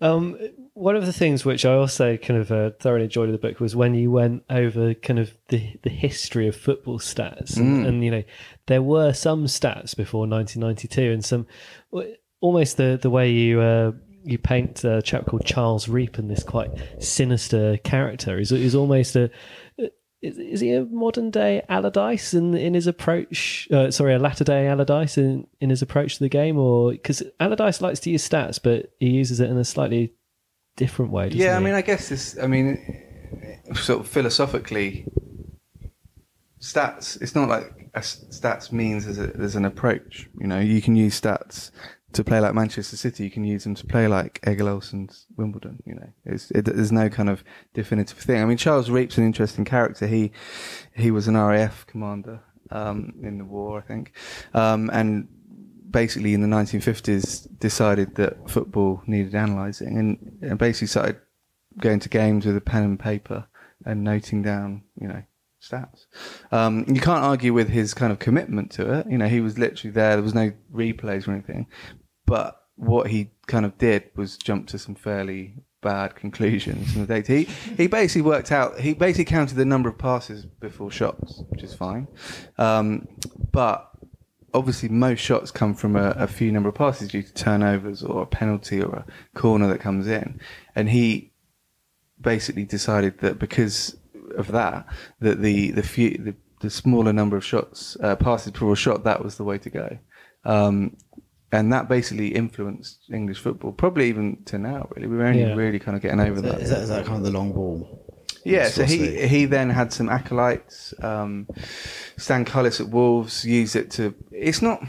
Um, one of the things which I also kind of uh, thoroughly enjoyed in the book was when you went over kind of the, the history of football stats, and, and you know there were some stats before 1992, and some almost the the way you. Uh, you paint a chap called Charles Reapon, this quite sinister character. Is is almost a is, is he a modern day Allardyce in in his approach? Uh, sorry, a latter day Allardyce in, in his approach to the game, or because Allardyce likes to use stats, but he uses it in a slightly different way. Yeah, I mean, I guess this. I mean, sort of philosophically, stats. It's not like a stats means there's, a, there's an approach. You know, you can use stats to play like Manchester City. You can use them to play like Egil Olsen's Wimbledon. You know, it, there's no kind of definitive thing. I mean, Charles Reep's an interesting character. He he was an RAF commander um, in the war, I think, um, and basically in the 1950s decided that football needed analysing and, and basically started going to games with a pen and paper and noting down, you know, stats. Um, you can't argue with his kind of commitment to it. You know, he was literally there. There was no replays or anything. But what he kind of did was jump to some fairly bad conclusions the data. He, he basically worked out, he basically counted the number of passes before shots, which is fine. Um, but obviously most shots come from a, a few number of passes due to turnovers or a penalty or a corner that comes in. And he basically decided that because of that, that the the few the, the smaller number of shots uh, passes per a shot that was the way to go, um, and that basically influenced English football, probably even to now. Really, we're only Yeah. really kind of getting over that. Is that, is that kind of the long ball? Yeah, so he Viscosity. he then had some acolytes. Um, Stan Cullis at Wolves used it to. It's not.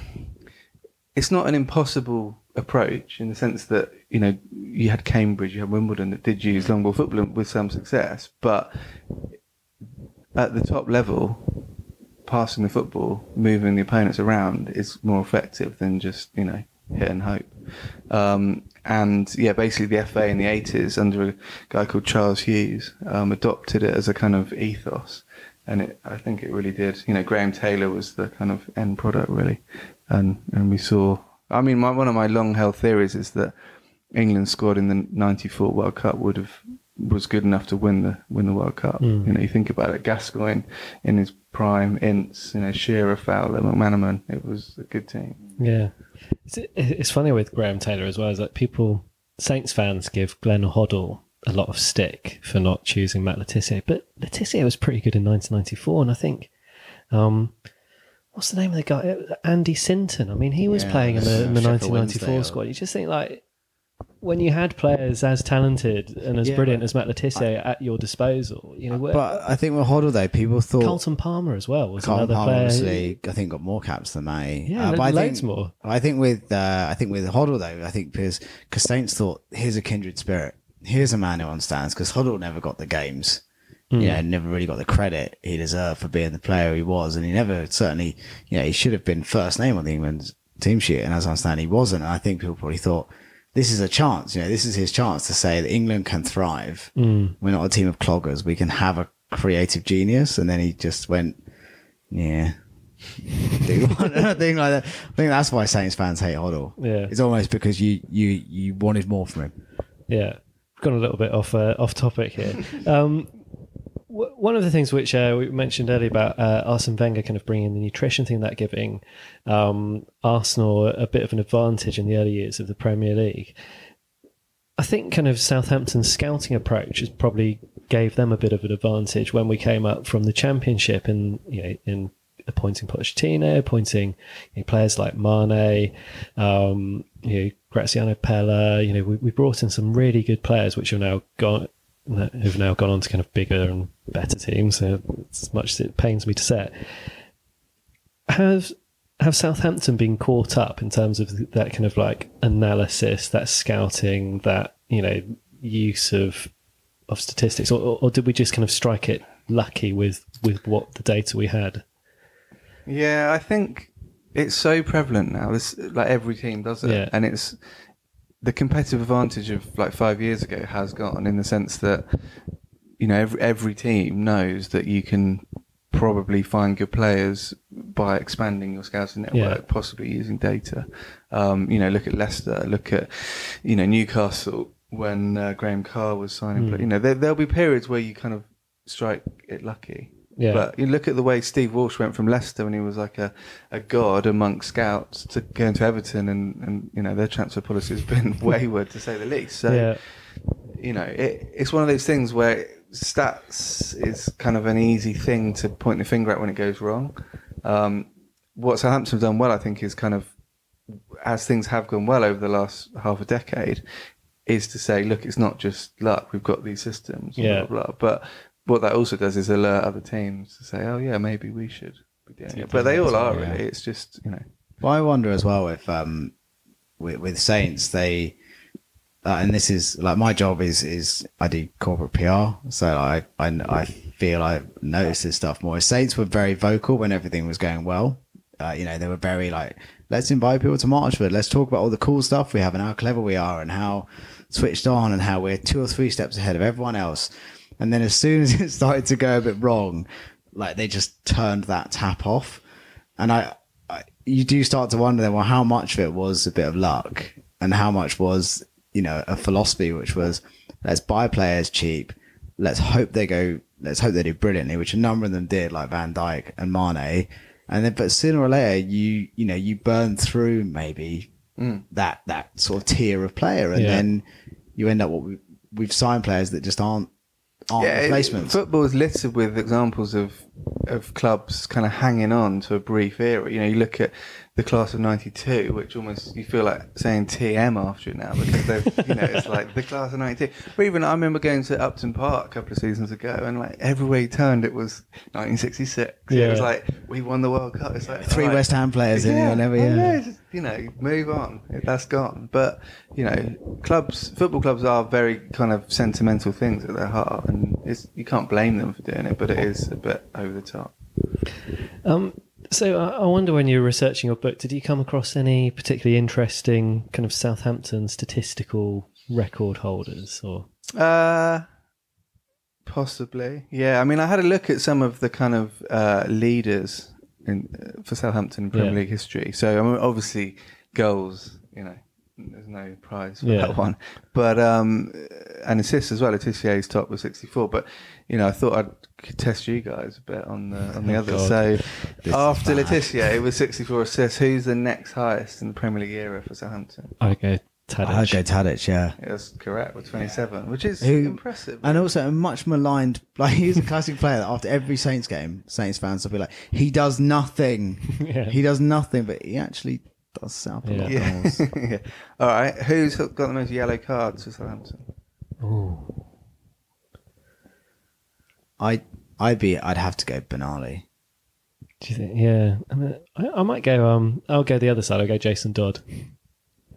It's not an impossible approach in the sense that you know you had Cambridge, you had Wimbledon that did use long ball football with some success, but at the top level, passing the football, moving the opponents around is more effective than just you know hit and hope. Um, and yeah, basically the FA in the 80s under a guy called Charles Hughes um, adopted it as a kind of ethos. And it, I think it really did. You know, Graham Taylor was the kind of end product, really. And and we saw. I mean, my, one of my long held theories is that England squad in the '94 World Cup would have was good enough to win the win the World Cup. You know, you think about it, Gascoigne in his prime, Ince, you know, Shearer, Fowler, McManaman. It was a good team. Yeah, it's, it's funny with Graham Taylor as well. Is that people Saints fans give Glenn Hoddle a lot of stick for not choosing Matt Le Tissier, but Le Tissier was pretty good in 1994, and I think. Um, What's the name of the guy? Andy Sinton. I mean, he was Yeah, playing in the, in the 1994 Wednesday. squad. You just think like when you had players as talented and as Yeah, brilliant as Matt Le Tissier at your disposal, you know, But I think with Hoddle though, people thought Carlton Palmer as well was Carlton another Palmer player. obviously I think got more caps than May. Yeah, but I loads think, more. I think with uh, I think with Hoddle though, I think because because Saints thought here's a kindred spirit. Here's a man who understands because Hoddle never got the games. You know, never really got the credit he deserved for being the player he was, and he never certainly, you know, he should have been first name on the England team sheet, and as I understand, he wasn't. And I think people probably thought this is a chance. You know, this is his chance to say that England can thrive. Hmm. We're not a team of cloggers. We can have a creative genius. And then he just went, yeah. Do one thing like that. I think that's why Saints fans hate Hoddle. Yeah. It's almost because you you you wanted more from him. Yeah, gone a little bit off uh, off topic here. Um, one of the things which uh, we mentioned earlier about uh, Arsene Wenger kind of bringing the nutrition thing, that giving um, Arsenal a bit of an advantage in the early years of the Premier League. I think kind of Southampton's scouting approach has probably gave them a bit of an advantage when we came up from the Championship and you know in appointing Pochettino, appointing you know, players like Mane, um, you know, Graziano Pellè. You know, we, we brought in some really good players, which have now gone who've now gone on to kind of bigger and better teams. Uh, as much as it pains me to say it, have have Southampton been caught up in terms of that kind of like analysis, that scouting, that you know use of of statistics, or, or, or did we just kind of strike it lucky with with what the data we had? Yeah, I think it's so prevalent now. This like every team does it, Yeah. and it's the competitive advantage of like five years ago has gone in the sense that you know every every team knows that you can probably find good players by expanding your scouting network, Yeah. possibly using data. Um, you know, look at Leicester, look at you know Newcastle when uh, Graham Carr was signing. Hmm. But you know, there, there'll be periods where you kind of strike it lucky. Yeah. But you look at the way Steve Walsh went from Leicester when he was like a, a god amongst scouts to going to Everton, and, and you know their transfer policy has been wayward to say the least. So yeah. you know, it, it's one of those things where stats is kind of an easy thing to point the finger at when it goes wrong. Um, what Southampton have done well, I think, is kind of as things have gone well over the last half a decade, is to say, look, it's not just luck. We've got these systems, Yeah. blah, blah, blah. But what that also does is alert other teams to say, oh yeah, maybe we should be doing it. But they all are really. It's just you know, Well, I wonder as well if um, with, with Saints they, uh, and this is like my job is is I do corporate PR, so I I, I feel I notice this stuff more. Saints were very vocal when everything was going well. Uh, you know, they were very like, let's invite people to Marchwood. Let's talk about all the cool stuff we have and how clever we are and how switched on and how we're two or three steps ahead of everyone else. And then as soon as it started to go a bit wrong, like they just turned that tap off. And I, I you do start to wonder then, well, how much of it was a bit of luck and how much was, you know, a philosophy, which was let's buy players cheap. Let's hope they go, let's hope they do brilliantly, which a number of them did, like Van Dijk and Mane. And then, but sooner or later, you, you know, you burn through maybe mm. that, that sort of tier of player. And Yeah. then you end up what we, we've signed players that just aren't, Oh, aren't it- replacements. Football is littered with examples of of clubs kind of hanging on to a brief era. You know, you look at the class of '92, which almost you feel like saying TM after it now because they've, you know, it's like the class of '92. But even I remember going to Upton Park a couple of seasons ago, and like everywhere you turned, it was 1966. Yeah. It was like we won the World Cup. It's like Three all right. West Ham players in here, never, I yeah. know, just, you know, move on. That's gone. But you know, clubs, football clubs are very kind of sentimental things at their heart, and it's, you can't blame them for doing it. But it is a bit over the top. Um, so I, wonder when you were researching your book, did you come across any particularly interesting kind of Southampton statistical record holders or? Uh, possibly. Yeah. I mean, I had a look at some of the kind of uh, leaders in uh, for Southampton in Premier Yeah. League history. So I mean, obviously goals. You know, there's no prize for Yeah. that one. But um, and assists as well. Le Tissier's top was 64. But you know, I thought I'd could test you guys a bit on the on the Oh, other. God. So This after bad. Le Tissier, it was 64 assists. Who's the next highest in the Premier League era for Southampton? I go Tadic. I'd go Tadic, yeah. It was correct with 27, which is Who- impressive. And also a much maligned, like he's a classic player that after every Saints game, Saints fans will be like, he does nothing. Yeah. He does nothing, but he actually does set up a lot of Yeah. goals. yeah. All right. Who's got the most yellow cards for Southampton? Ooh. I, I'd be, I'd have to go Benali. Do you think? Yeah, I, mean, I, I might go. Um, I'll go the other side. I'll go Jason Dodd.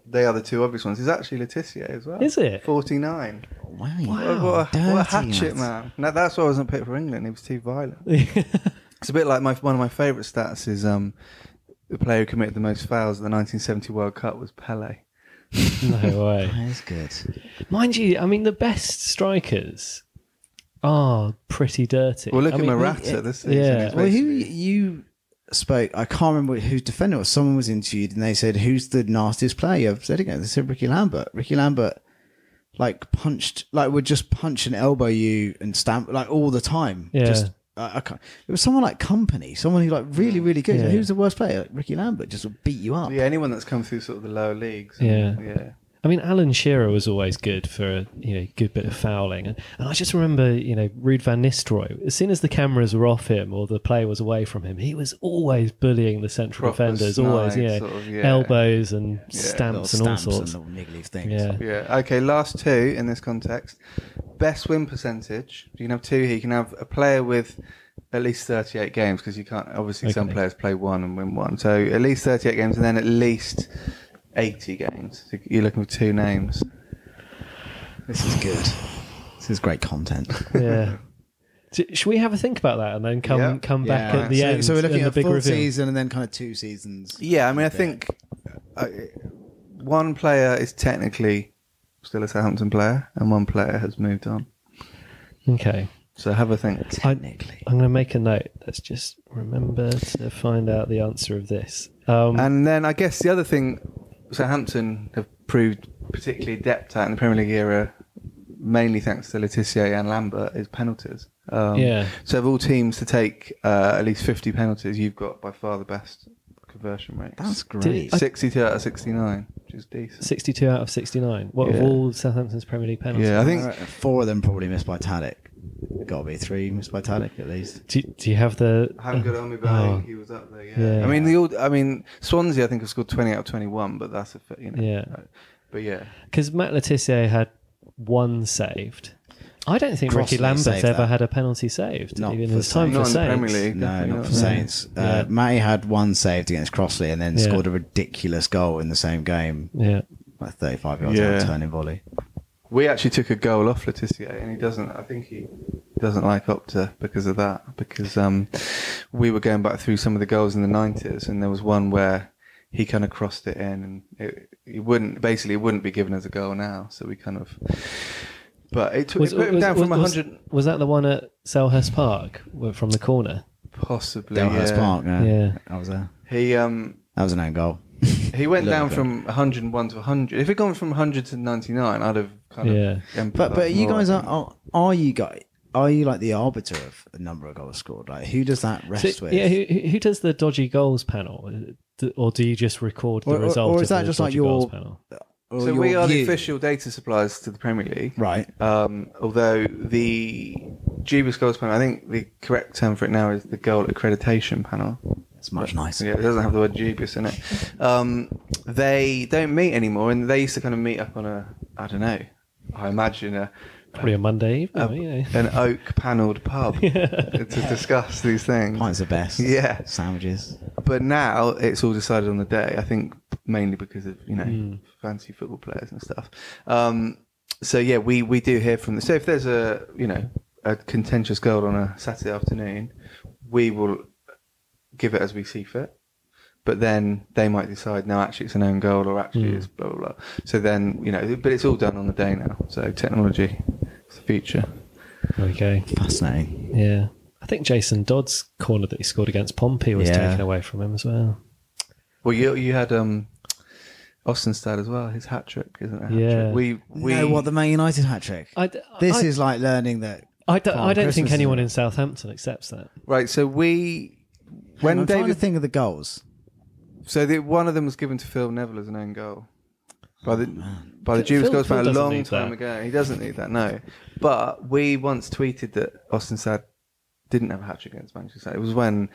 They are the two obvious ones. It's actually Le Tissier as well. Is it? 49. Wow, What, what, a, what a hatchet, man. No, that's why I wasn't picked for England. He was too violent. It's a bit like my one of my favourite stats is um, the player who committed the most fouls at the 1970 World Cup was Pele. no way. That is good. Mind you, I mean the best strikers are pretty dirty. Well, look I at mean, Morata this season. yeah. Well, who you spoke, I can't remember whose defender it was. Someone was interviewed and they said, who's the nastiest player? I've said again, they said Ricky Lambert. Ricky Lambert, like, punched, like, would just punch and elbow you and stamp, like, all the time. Yeah. Just, I, I can't. It was someone like Kompany, someone who, like, really, really good. Yeah. Who's the worst player? Like, Ricky Lambert just would beat you up. Yeah, anyone that's come through sort of the lower leagues. Yeah. Yeah. I mean, Alan Shearer was always good for a you know good bit of fouling, and, and I just remember you know Ruud van Nistelrooy. As soon as the cameras were off him or the play was away from him, he was always bullying the central Proper defenders. Always, snide yeah, sort of, yeah. elbows and Yeah. Stamps and all stamps sorts. and niggly things. Yeah. Yeah. Okay. Last two in this context. Best win percentage. You can have two here. You can have a player with at least 38 games because you can't. Obviously, some players play one and win one. So at least 38 games, and then at least 80 games. So you're looking for two names. This is good. This is great content. yeah. So Should we have a think about that and then come Yeah. come back Yeah. at the so, end? So we're looking and the at big full reveal? season and then kind of two seasons. Yeah. I mean, I think uh, one player is technically still a Southampton player, and one player has moved on. Okay. So have a think. Technically. I'm going to make a note. Let's just remember to find out the answer of this. Um, And then I guess the other thing Southampton have proved particularly adept at in the Premier League era, mainly thanks to Le Tissier and Lambert, is penalties. Um, Yeah. So of all teams to take uh, at least 50 penalties, you've got by far the best conversion rate. That's Did- great. I- 62 out of 69, which is decent. 62 out of 69. What Yeah. of all Southampton's Premier League penalties? Yeah, I think Four of them probably missed by Tadic. Got to be three missed by Tadic at least. Do, do you have the? I haven't got it on me, but Oh. he was up there. Yeah. Yeah. I mean, the old, I mean, Swansea, I think have scored 20 out of 21, but that's a you know. Yeah. But yeah, Because Matt Le Tissier had one saved. I don't think Crossley Ricky Lambert's saved ever that. had a penalty saved Not even for his time Saints. for Not in the Saints. Premier League. No, Definitely not for not. Saints. Uh, Yeah. Matty had one saved against Crossley and then Yeah. scored a ridiculous goal in the same game, Yeah. like 35 yards Yeah. out turning volley. We actually took a goal off Le Tissier, and he doesn't. I think he doesn't like Opta because of that. Because um, we were going back through some of the goals in the 90s, and there was one where he kind of crossed it in, and it, it wouldn't basically it wouldn't be given as a goal now. So we kind of. But it, took, it put him down from was- 100, was that the one at Selhurst Park from the corner? possibly. Selhurst yeah. Park, yeah. Yeah. I was there. He um That was an own goal. He went Little down bit. from 101 to 100. If it gone from 100 to 99, I'd have kind of Yeah. of. But empathised but you guys are, are are you guys are you like the arbiter of the number of goals scored? Like who does that rest So, with? yeah, who, who who does the dodgy goals panel? D- Or do you just record the Or- or- result? or is of that the just like dodgy goals your- panel? Or So your we are the view? official data suppliers to the Premier League. Right. Um, although the Dubious Goals panel, I think the correct term for it now is the Goal Accreditation Panel. It's much nicer. Yeah, it doesn't have the word dubious in it. Um, they don't meet anymore, and they used to kind of meet up on a, I don't know, I imagine a, Probably a Monday evening. a- you know. an oak panelled pub to discuss these things. Pints the best. Yeah. Sandwiches. But now it's all decided on the day. I think mainly because of you know Hmm. fancy football players and stuff. Um, so yeah, we we do hear from the. So if there's a you know a contentious goal on a Saturday afternoon, we will give it as we see fit. But then they might decide, no, actually it's an own goal, or actually Hmm. it's blah blah blah. So then you know, but it's all done on the day now. So technology, is the future. Okay. Fascinating. Yeah. I think Jason Dodd's corner that he scored against Pompey was Yeah. taken away from him as well. Well, you you had um, Ostenstad as well. His hat trick, isn't it? Hat Yeah. trick. We we know what the Man United hat trick. I, d- This I- is like learning that. I don't, I don't think anyone in Southampton accepts that. right. So we When when I'm trying to David think of the goals. So the, one of them was given to Phil Neville as an own goal by the by the Phil- Jewish goals Phil fan a doesn't long need time that. ago. He doesn't need that, no. But we once tweeted that Ostenstad didn't have a hat trick against Manchester. United. It was when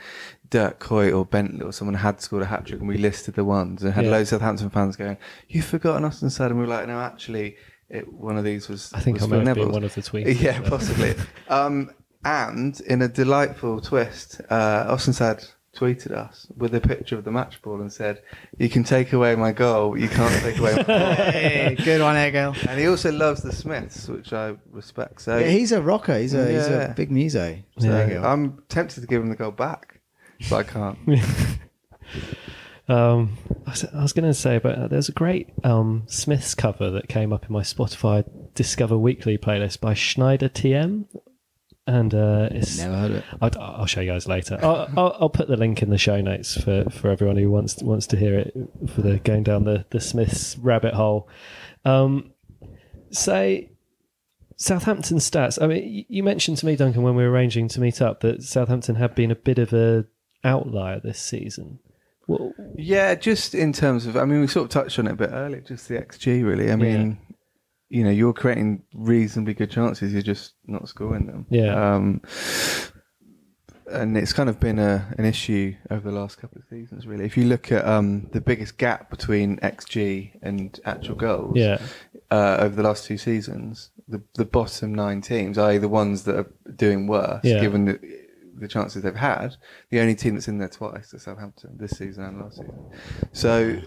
Dirk Kuyt or Bentley or someone had scored a hat trick, and we listed the ones and had Yeah. loads of Southampton fans going, "You've forgotten Ostenstad," and we were like, "No, actually." It, one of these was I think was I Phil might have been Neville's. one of the tweets. Yeah, possibly. um, and in a delightful twist, uh, Ostenstad tweeted us with a picture of the match ball and said, "You can take away my goal, but you can't take away my ball." hey, good one, Egil. And he also loves the Smiths, which I respect. So, Yeah, he's a rocker. He's a he's a big muso. so There you go. I'm tempted to give him the goal back, but I can't. Um, I was, I was going to say, but uh, there's a great um, Smiths cover that came up in my Spotify Discover Weekly playlist by Schneider TM, and uh, it's Never heard of it. I'll, I'll show you guys later. I'll, I'll, I'll put the link in the show notes for, for everyone who wants wants to hear it for the going down the, the Smiths rabbit hole. Um, say Southampton stats. I mean, you mentioned to me, Duncan, when we were arranging to meet up, that Southampton had been a bit of a outlier this season. Well, Yeah, just in terms of, I mean, we sort of touched on it a bit earlier, just the XG, really. I mean, you know, you're creating reasonably good chances, you're just not scoring them. Yeah. Um, and it's kind of been a, an issue over the last couple of seasons, really. If you look at um, the biggest gap between XG and actual goals yeah, uh, over the last two seasons, the, the bottom nine teams, i.e., the ones that are doing worse, Yeah. given the, the chances they've had, the only team that's in there twice is Southampton this season and last season. So,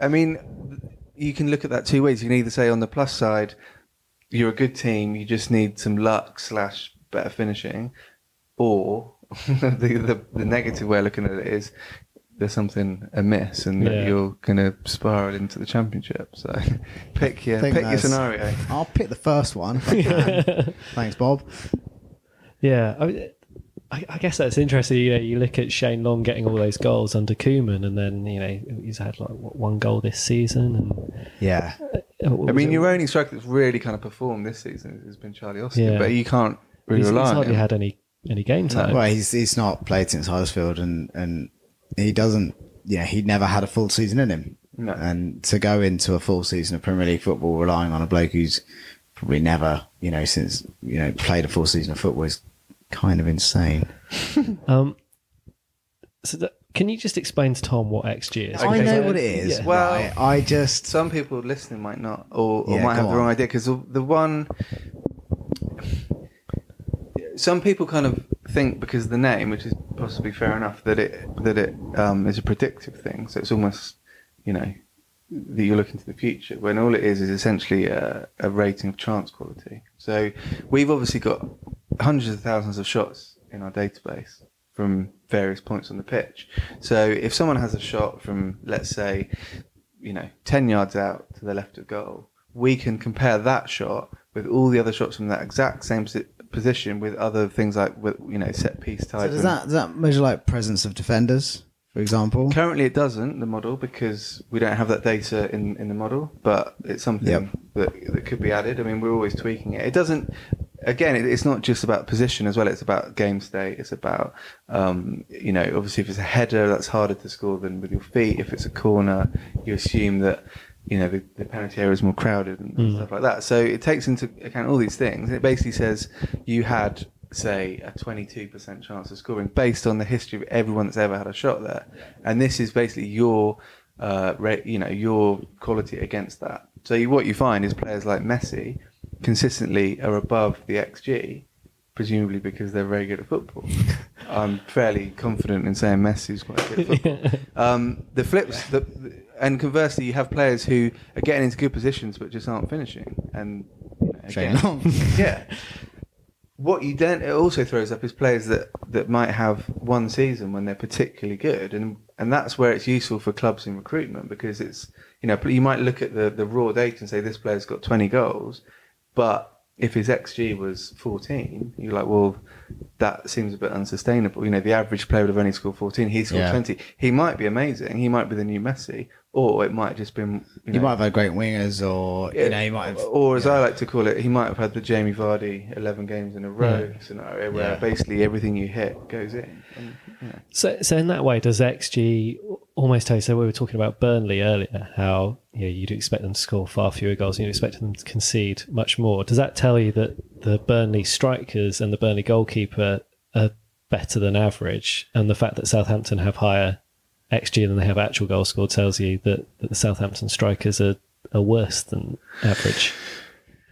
I mean, you can look at that two ways. You can either say on the plus side, you're a good team, you just need some luck slash better finishing, or the, the the negative way of looking at it is there's something amiss and Yeah. you're going to spiral into the championship. So pick your pick your scenario. I'll pick the first one. if I can. Thanks, Bob. Yeah, I, mean, I, I guess that's interesting. You know, you look at Shane Long getting all those goals under Koeman, and then you know he's had like what, one goal this season. And Yeah. uh, I mean, it? your only striker that's really kind of performed this season has been Charlie Austin, Yeah. but you can't really he's, he's rely on hardly him. had any any game time. Well, he's he's not played since Huddersfield, and and he doesn't. Yeah, he never had a full season in him. No. And to go into a full season of Premier League football relying on a bloke who's probably never, you know, since you know played a full season of football is kind of insane. Um, so that, can you just explain to Tom what XG is? I Because know what it is. yeah. Well- right? I just Some people listening might not, or, or Yeah, might have go the wrong idea because the, the one. Some people kind of think because of the name, which is possibly fair enough, that it that it um, is a predictive thing. So it's almost, you know, that you're looking to the future. When all it is is essentially a, a rating of chance quality. So we've obviously got hundreds of thousands of shots in our database from various points on the pitch. So if someone has a shot from, let's say, you know, 10 yards out to the left of goal, we can compare that shot with all the other shots from that exact same position with other things like, with, you know, set piece so type. does that does that measure like presence of defenders, for example? Currently, it doesn't the model because we don't have that data in, in the model, but it's something Yep. that that could be added. I mean, we're always tweaking it. It doesn't. Again, it's not just about position as well. It's about game state. It's about um, you know, obviously, if it's a header, that's harder to score than with your feet. If it's a corner, you assume that you know the, the penalty area is more crowded and stuff like that. So it takes into account all these things. It basically says you had say a 22% chance of scoring based on the history of everyone that's ever had a shot there and this is basically your uh you know your quality against that so you, what you find is players like Messi consistently are above the xg presumably because they're very good at football. I'm fairly confident in saying Messi's quite good at football. Um, the flips the, and conversely you have players who are getting into good positions but just aren't finishing. And you know, again- yeah. What you then it also throws up is players that that might have one season when they're particularly good. And and that's where it's useful for clubs in recruitment because it's you know you might look at the the raw data and say this player's got 20 goals but if his xg was 14 you're like well that seems a bit unsustainable. You know the average player would have only scored 14 he scored Yeah. 20 he might be amazing. He might be the new messi or it might have just been you, You might have had great wingers, or you know, you might have. or as I like to call it, he might have had the Jamie Vardy 11 games in a row hmm. scenario where Yeah. basically everything you hit goes in. And, you. So, so in that way, does XG almost tell you? So we were talking about Burnley earlier, how you know, you'd expect them to score far fewer goals, and you'd expect them to concede much more. Does that tell you that the Burnley strikers and the Burnley goalkeeper are better than average, and the fact that Southampton have higher XG than they have actual goals scored tells you that, that the Southampton strikers are, are worse than average?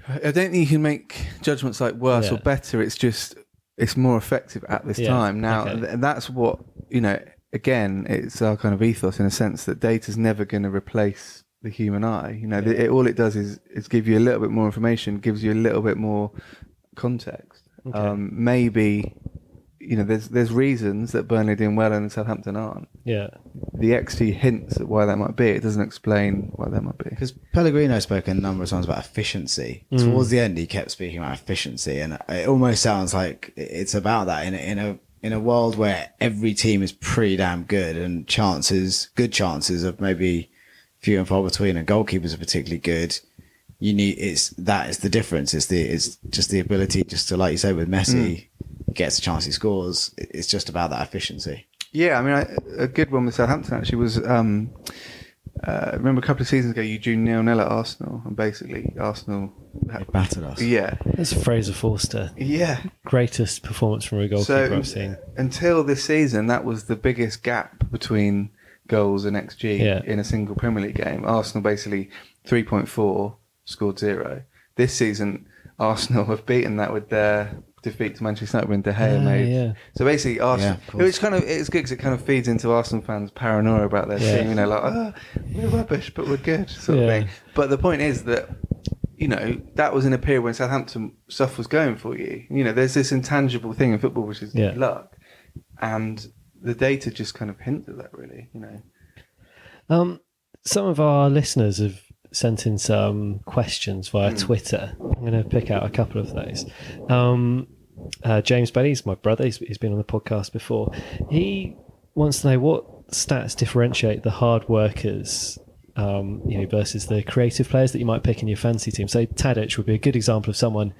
I don't think you can make judgments like worse Yeah. or better. It's just it's more effective at this Yeah, time now, okay. and that's what you know. Again, it's our kind of ethos in a sense that data is never going to replace the human eye. You know, the, it, all it does is is give you a little bit more information, gives you a little bit more context. Okay. Um, maybe you know, there's there's reasons that Burnley are doing well and Southampton aren't. Yeah, The XG hints at why that might be. It doesn't explain why that might be. Because Pellegrino spoke a number of times about efficiency. Mm. Towards the end, he kept speaking about efficiency, and it almost sounds like it's about that in a, in a in a world where every team is pretty damn good, and chances, good chances, of maybe few and far between, and goalkeepers are particularly good. You need it's that is the difference. It's the it's just the ability, just to like you say with Messi, he gets a chance, he scores. It's just about that efficiency. Yeah, I mean, I, a good one with Southampton actually was. Um, uh, remember a couple of seasons ago, you drew nil nil at Arsenal, and basically Arsenal. They battered us. Yeah, that's Fraser Forster, yeah. greatest performance from a goalkeeper So I've seen. until this season, that was the biggest gap between goals and XG Yeah. in a single Premier League game. Arsenal basically three point four scored zero. This season, Arsenal have beaten that with their defeat to Manchester United when De Gea Ah, made. yeah. So basically, Arsenal. Yeah, of it's kind of it's good because it kind of feeds into Arsenal fans' paranoia about their Yeah. team. You know, like oh, we're rubbish, but we're good, sort Yeah. of thing. But the point is that you know, that was in a period when Southampton stuff was going for you. You know, there's this intangible thing in football which is Yeah. luck, and the data just kind of hint at that. Really, you know. Um, some of our listeners have sent in some questions via Hmm. Twitter. I'm going to pick out a couple of those. Um, uh, James Bailey, he's my brother. He's, he's been on the podcast before. He wants to know what stats differentiate the hard workers, um, you know, versus the creative players that you might pick in your fantasy team. So Tadic would be a good example of someone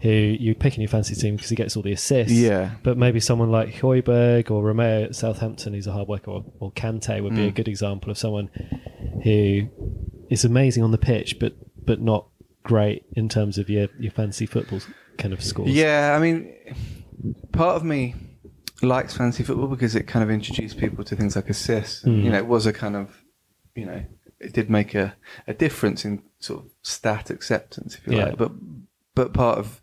who you pick in your fantasy team because he gets all the assists. Yeah. But maybe someone like Højbjerg or Romeu at Southampton, who's a hard worker, or, or Kante would be a Mm. good example of someone who is amazing on the pitch, but but not great in terms of your, your fantasy football kind of scores. Yeah, I mean, part of me likes fantasy football because it kind of introduced people to things like assists. Mm. You know, it was a kind of, you know, it did make a, a difference in sort of stat acceptance, if you Yeah. like. But but part of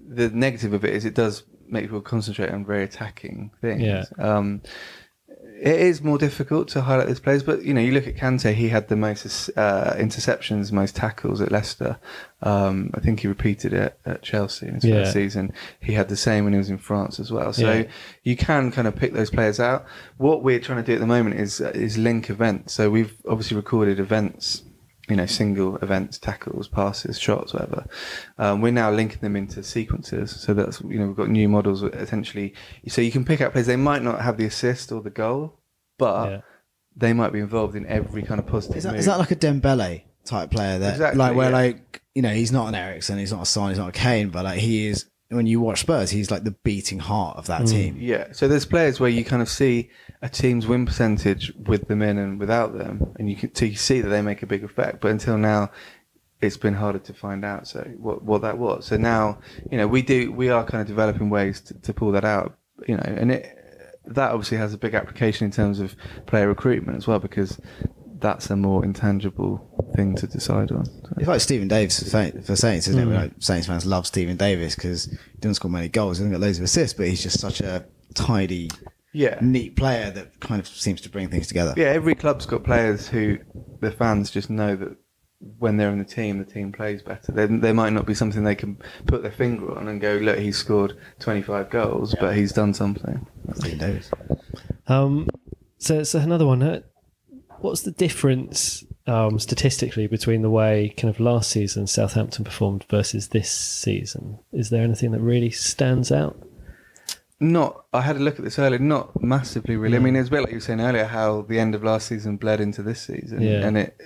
the negative of it is it does make people concentrate on very attacking things. Yeah. Um, it is more difficult to highlight those players, but you know, you look at Kante. He had the most uh, interceptions, most tackles at Leicester. Um, I think he repeated it at Chelsea in his Yeah. first season. He had the same when he was in France as well. So Yeah. you can kind of pick those players out. What we're trying to do at the moment is uh, is link events. So we've obviously recorded events. You know, single events, tackles, passes, shots, whatever. Um, we're now linking them into sequences. So that's you know we've got new models essentially. So you can pick out players. They might not have the assist or the goal, but Yeah. they might be involved in every kind of positive. Is that, move. is that like a Dembele type player that, Exactly, like, where yeah. like you know he's not an Eriksen, he's not a Son, he's not a Kane, but like he is. When you watch Spurs, he's like the beating heart of Mm. that team. Yeah, so there's players where you kind of see a team's win percentage with them in and without them, and you can so you see that they make a big effect. But until now, it's been harder to find out. So what what that was. So now, you know, we do we are kind of developing ways to, to pull that out. You know, and it that obviously has a big application in terms of player recruitment as well because that's a more intangible thing to decide on. So- It's like Stephen Davis for Saints, isn't Mm. it? Like Saints fans love Stephen Davis because he doesn't score many goals, he doesn't get loads of assists, but he's just such a tidy, yeah, neat player that kind of seems to bring things together. Yeah, every club's got players who the fans just know that when they're in the team, the team plays better. There, there might not be something they can put their finger on and go, look, he's scored 25 goals, but he's done something. Stephen Davis. Um, so, so another one. What's the difference um, statistically between the way kind of last season Southampton performed versus this season? Is there anything that really stands out? Not, I had a look at this earlier, not massively really. I mean, it's a bit like you were saying earlier, how the end of last season bled into this season. Yeah. And it,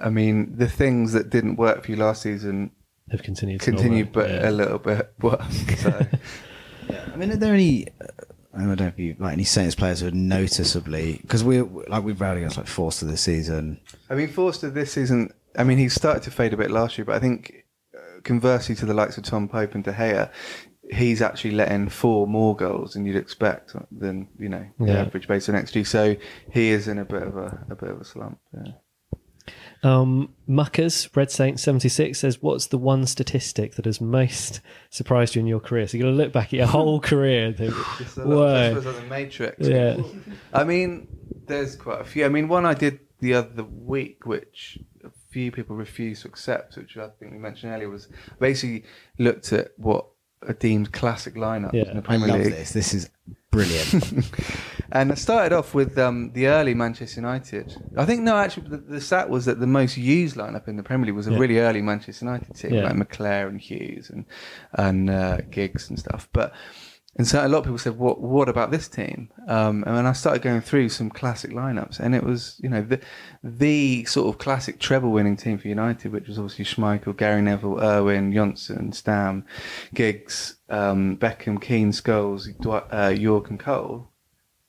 I mean, the things that didn't work for you last season Have continued. continued, normal? but Yeah. a little bit worse. So. I mean, are there any? uh, I don't know if you like any Saints players who are noticeably because we like we've rallied against like Forster this season. I mean, Forster this season. I mean, he started to fade a bit last year, but I think uh, conversely to the likes of Tom Pope and De Gea, he's actually letting four more goals than you'd expect than you know the Yeah. average based on XG. So he is in a bit of a, a bit of a slump. Yeah. Um, Muckers, Red Saint 76 says, What's the one statistic that has most surprised you in your career? So you're going to look back at your whole career and think, Just a lot- Whoa. this was like the Matrix. Yeah. I mean, there's quite a few. I mean, one I did the other week, which a few people refused to accept, which I think we mentioned earlier, was basically looked at what are deemed classic lineups Yeah. in the I love League. this. This is brilliant. and I started off with um, the early Manchester United. I think no, actually, the, the stat was that the most used lineup in the Premier League was a Yeah. really early Manchester United team, Yeah. like McClair and Hughes and and uh, Giggs and stuff. But and so a lot of people said, "What what about this team?" Um, and then I started going through some classic lineups, and it was you know the the sort of classic treble winning team for United, which was obviously Schmeichel, Gary Neville, Irwin, Johnsen, Stam, Giggs, um, Beckham, Keane, Scholes, Dwight, uh, Yorke, and Cole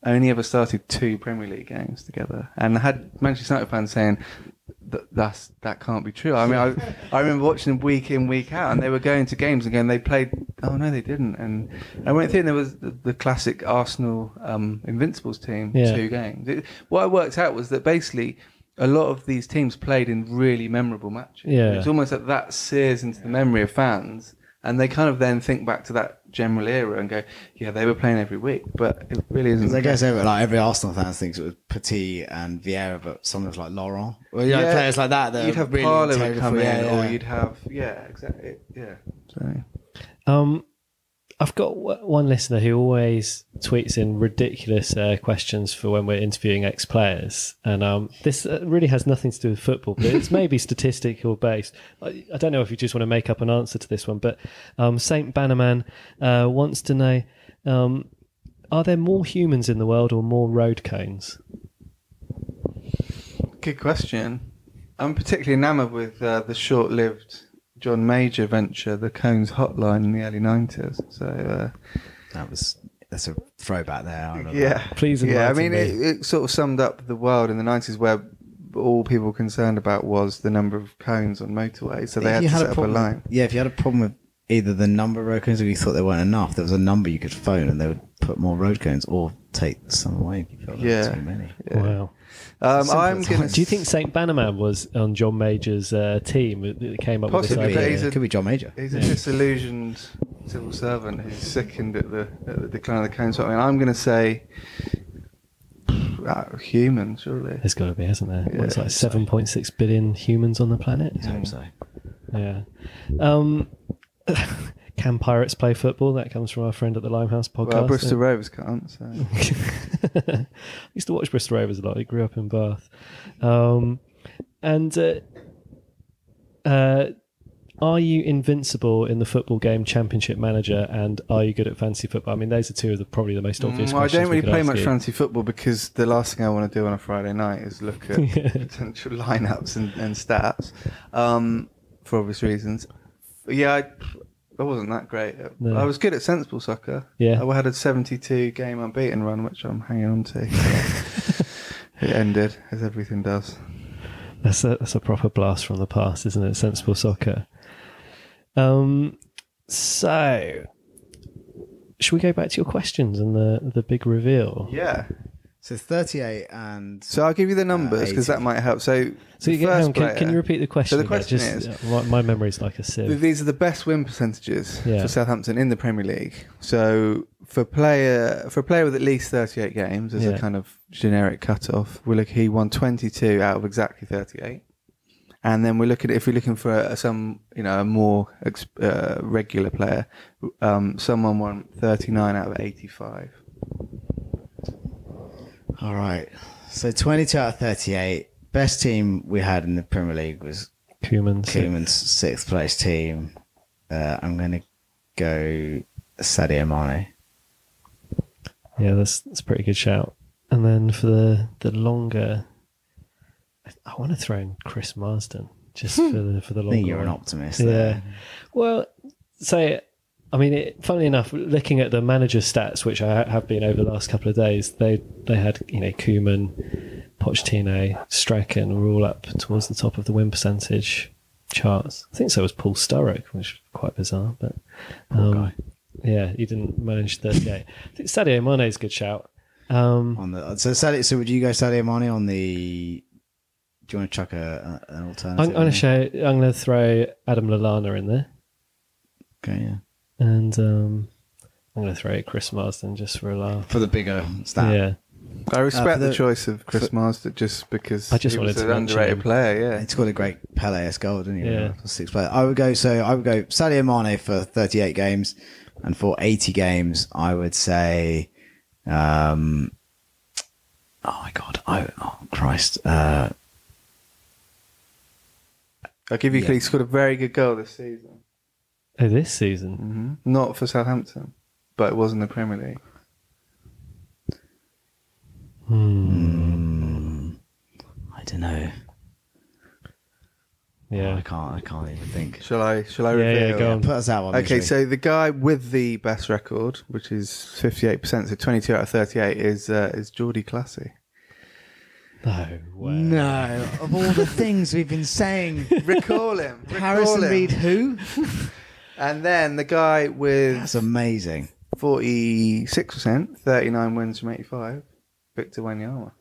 only ever started two Premier League games together, and I had Manchester United fans saying that that's that can't be true. I mean, I I remember watching them week in week out, and they were going to games and going they played. Oh no, they didn't. And I went through, and there was the, the classic Arsenal um, Invincibles team, Yeah. two games. It, what I worked out was that basically. A lot of these teams played in really memorable matches. Yeah. It's almost like that sears into the memory of fans, and they kind of then think back to that general era and go, "Yeah, they were playing every week," but it really isn't. I guess every, like every Arsenal fan thinks it was Petit and Vieira, but someone like Laurent. Well, you know, Yeah, players like that. that you'd have really Parlour come in, yeah, or you'd have yeah, exactly, yeah. So Um, I've got one listener who always tweets in ridiculous uh, questions for when we're interviewing ex players, and um, this uh, really has nothing to do with football, but it's maybe statistical based. I, I don't know if you just want to make up an answer to this one, but um, Saint Bannerman uh, wants to know: um, Are there more humans in the world or more road cones? Good question. I'm particularly enamoured with uh, the short-lived John Major venture, the Cones Hotline in the early '90s. So uh, That was that's a throwback there. I remember yeah, Please yeah. I mean, it, me. it sort of summed up the world in the '90s, where all people were concerned about was the number of cones on motorways. So they If had you to had set a up a line. yeah, if you had a problem with either the number of road cones or you thought there weren't enough, there was a number you could phone and they would put more road cones or take some away if you felt there Yeah. were too many. Yeah. Wow. Um, I'm gonna. Do you think Saint Bannerman was on John Major's uh, team that that came up Possibly, with this be, but he's idea? a- could be John Major. He's a Yeah. disillusioned civil servant who's sickened at the, at the decline of the council. I mean, I'm going to say uh, human, surely. There's got to be, hasn't there? What's Yeah. like 7.6 billion humans on the planet? I hope so. Yeah. Um, can pirates play football? That comes from our friend at the Limehouse podcast. Well, Bristol Rovers can't. So. I used to watch Bristol Rovers a lot. He grew up in Bath. Um, and uh, uh, are you invincible in the football game Championship Manager? And are you good at fantasy football? I mean, those are two of the probably the most obvious Mm, well, I don't really play much you. fantasy football because the last thing I want to do on a Friday night is look at potential lineups and, and stats um, for obvious reasons. Yeah, I, I wasn't that great. No. I was good at sensible soccer. Yeah. I had a 72 game unbeaten run, which I'm hanging on to. it ended, as everything does. That's a, that's a proper blast from the past, isn't it? Sensible soccer. Um, so, should we go back to your questions and the the big reveal? Yeah. So 38 and So I'll give you the numbers because 80. that might help. So, So, you get, hang first on, can, can you repeat the question? So the question Just, is- uh, my, my memory's like a sieve. These are the best win percentages Yeah. for Southampton in the Premier League. So for player for a player with at least 38 games as Yeah. a kind of generic cutoff, we look he won 22 out of exactly 38. And then we're looking if we're looking for a, some you know a more uh, regular player, um, someone won 39 out of 85. All right. So 22 out of 38. Best team we had in the Premier League was so- Koeman's sixth place team. Uh, I'm going to go Sadio Mane. Yeah, that's that's a pretty good shout. And then for the the longer, I, I want to throw in Chris Marsden just for the for the I longer. think you're an optimist. Yeah. there. Well, so I mean, it, funnily enough, looking at the manager stats, which I have been over the last couple of days, they they had you know Koeman, Pochettino, Strachan were all up towards the top of the win percentage charts. I think so was Paul Sturrock, which is quite bizarre, but um, guy. yeah, he didn't manage 38. I think Sadio Mane is a good shout. Um, On the so Sadio, so would you go Sadio Mane on the? Do you want to chuck a, a- an alternative? I'm, I'm going to show. I'm going to throw Adam Lallana in there, there? Okay, yeah. And um, I'm going to throw Chris Marsden just for a laugh. For the bigger stat. Yeah. I respect for the, the- choice of Chris for- Marsden just because I just he wanted was to an mention underrated him. player. Yeah. It's got a great Pele goal, didn't he? Yeah. Six player. I would go. So I would go Sadio Mane for 38 games, and for 80 games, I would say, um, oh my god, I oh Christ, uh, I'll give you. Yeah. He scored a very good goal this season. Oh, this season. hmm Not for Southampton, but it was in the Premier League. mm, I don't know. Yeah. I can't. I can't even think. Shall I? Shall I Yeah, reveal? yeah, go on. Put us out one. Okay, so the guy with the best record, which is fifty-eight percent, so twenty-two out of thirty-eight, is uh, is Jordy Clasie. No way. no, of all the things we've been saying, recall him, recall Harrison him. Reed, who? and then the guy with That's amazing. forty-six percent, thirty-nine wins from eighty-five, Victor Wanyama.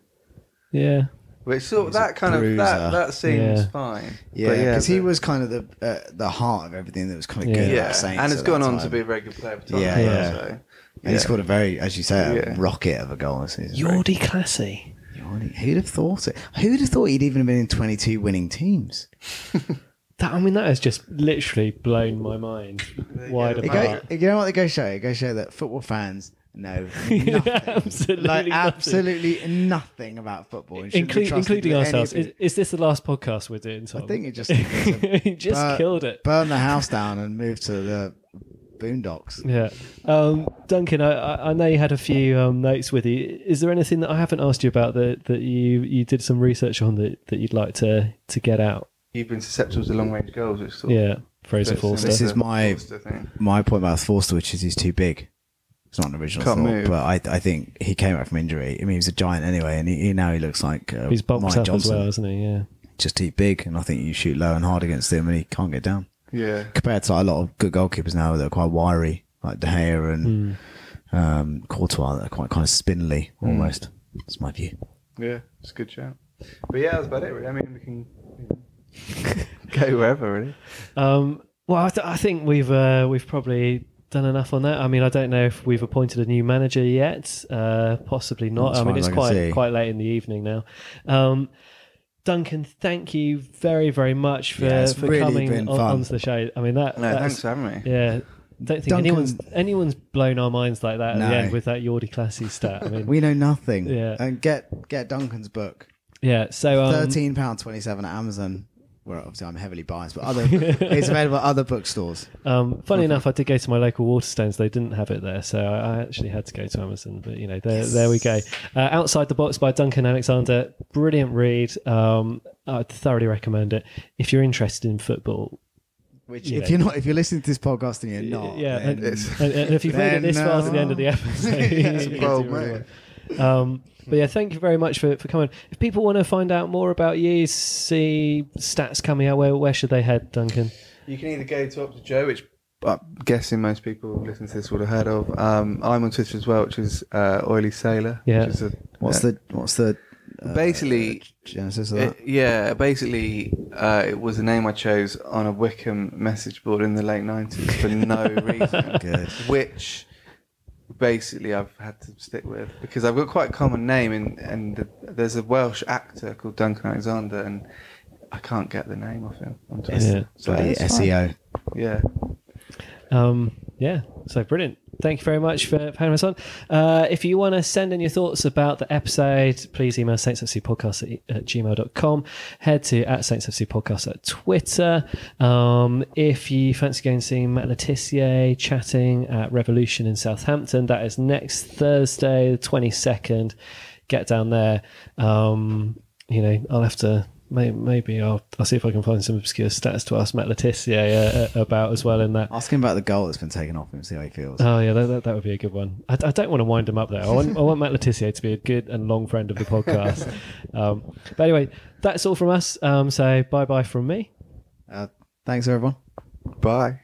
Yeah. Which sort of that kind of that that seems Yeah. fine. Yeah, But because he was kind of the uh, the heart of everything that was kind of Yeah. good. yeah, about Saints and has gone on time. to be a very good player. For Tottenham, Yeah, yeah. So, And yeah. he scored a very, as you say, a Yeah. rocket of a goal this season. Jordy Clasie. Jordy. Who'd have thought it? Who'd have thought he'd even been in 22 winning teams? That, I mean, that has just literally blown my mind wide go. It apart. go, you know what they go show? It goes show that football fans know nothing. absolutely, like nothing. absolutely nothing about football, and shouldn't be Inclu- trusted including with any ourselves. of Is, this the last podcast we're doing, Tom? I think it just he just But- killed it. burn the house down and move to the boondocks. Yeah, um, Duncan, I- I, I know you had a few um, notes with you. Is there anything that I haven't asked you about that, that you, you did some research on that, that you'd like to, to get out? You've been susceptible to long range goals, which sort Yeah, Fraser fits Forster. This is my- My point about Forster, which is he's too big. It's not an original Can't thought, move. but I I think he came back from injury. I mean, he was a giant anyway, and he, he now he looks like uh, He's bulked Mike up Johnson. as well, isn't he? Yeah. Just too big, and I think you shoot low and hard against him, and he can't get down. Yeah. Compared to like, a lot of good goalkeepers now that are quite wiry, like De Gea and Hmm. um, Courtois, that are quite kind of spindly almost. That's my view. Yeah, it's a good shout. But yeah, that's about it. Really. I mean, we can you know, go wherever really. Um, well, I, th- I think we've uh, we've probably done enough on that. I mean, I don't know if we've appointed a new manager yet. Uh, possibly not. As I mean, it's I quite see. quite late in the evening now. Um, Duncan, thank you very very much for, Yeah, for really coming on, onto the show. I mean that. No, that's- thanks for having me. Yeah. Don't think Duncan- anyone's anyone's blown our minds like that at No. the end with that Jordy Clasie stat. I mean, We know nothing. Yeah. And get get Duncan's book. yeah. So um, Thirteen pound twenty seven at Amazon. Well, obviously I'm heavily biased, but other it's available at other bookstores. Um, funny enough, I did go to my local Waterstones. They didn't have it there, so I, actually had to go to Amazon. But you know, there, there we go. Uh, Outside the Box by Duncan Alexander, brilliant read. Um, I thoroughly recommend it if you're interested in football. Which, You if know. you're not, if you're listening to this podcast and you're not, yeah, and, and- and if you've made it this far to the end of the uh, episode, Yeah. you Well, do really mate. well. Um, but yeah, thank you very much for, for coming. If people want to find out more about you, see stats coming out, where where should they head, Duncan? You can either go to Opta Joe, which I'm guessing most people who listen to this would have heard of. Um, I'm on Twitter as well, which is uh, Oily Sailor. Yeah. Which is a, what's uh, the what's the uh, Basically- genesis of that? It, yeah, basically, uh, it was a name I chose on a Wycombe message board in the late 90s for no reason. Good. Which basically I've had to stick with because I've got quite a common name, and, and there's a Welsh actor called Duncan Alexander, and I can't get the name off him on Twitter. Yeah. So fine. SEO. Yeah. Um, yeah, so brilliant. Thank you very much for, having us on. Uh, if you want to send in your thoughts about the episode, please email saintsfcpodcast at, at gmail.com. Head to at saintsfc podcast at Twitter. Um, if you fancy going and seeing Matt Le Tissier chatting at Revolution in Southampton, that is next Thursday, the 22nd. Get down there. Um, you know, I'll have to may- maybe I'll, I'll see if I can find some obscure stats to ask Matt Le Tissier uh, about as well in that. Ask him about the goal that's been taken off him. See how he feels. Oh yeah, that, that, that would be a good one. I, I don't want to wind him up there. I want, I want Matt Le Tissier to be a good and long friend of the podcast. um, but anyway, that's all from us. Um, so bye bye from me. Uh, thanks everyone. Bye.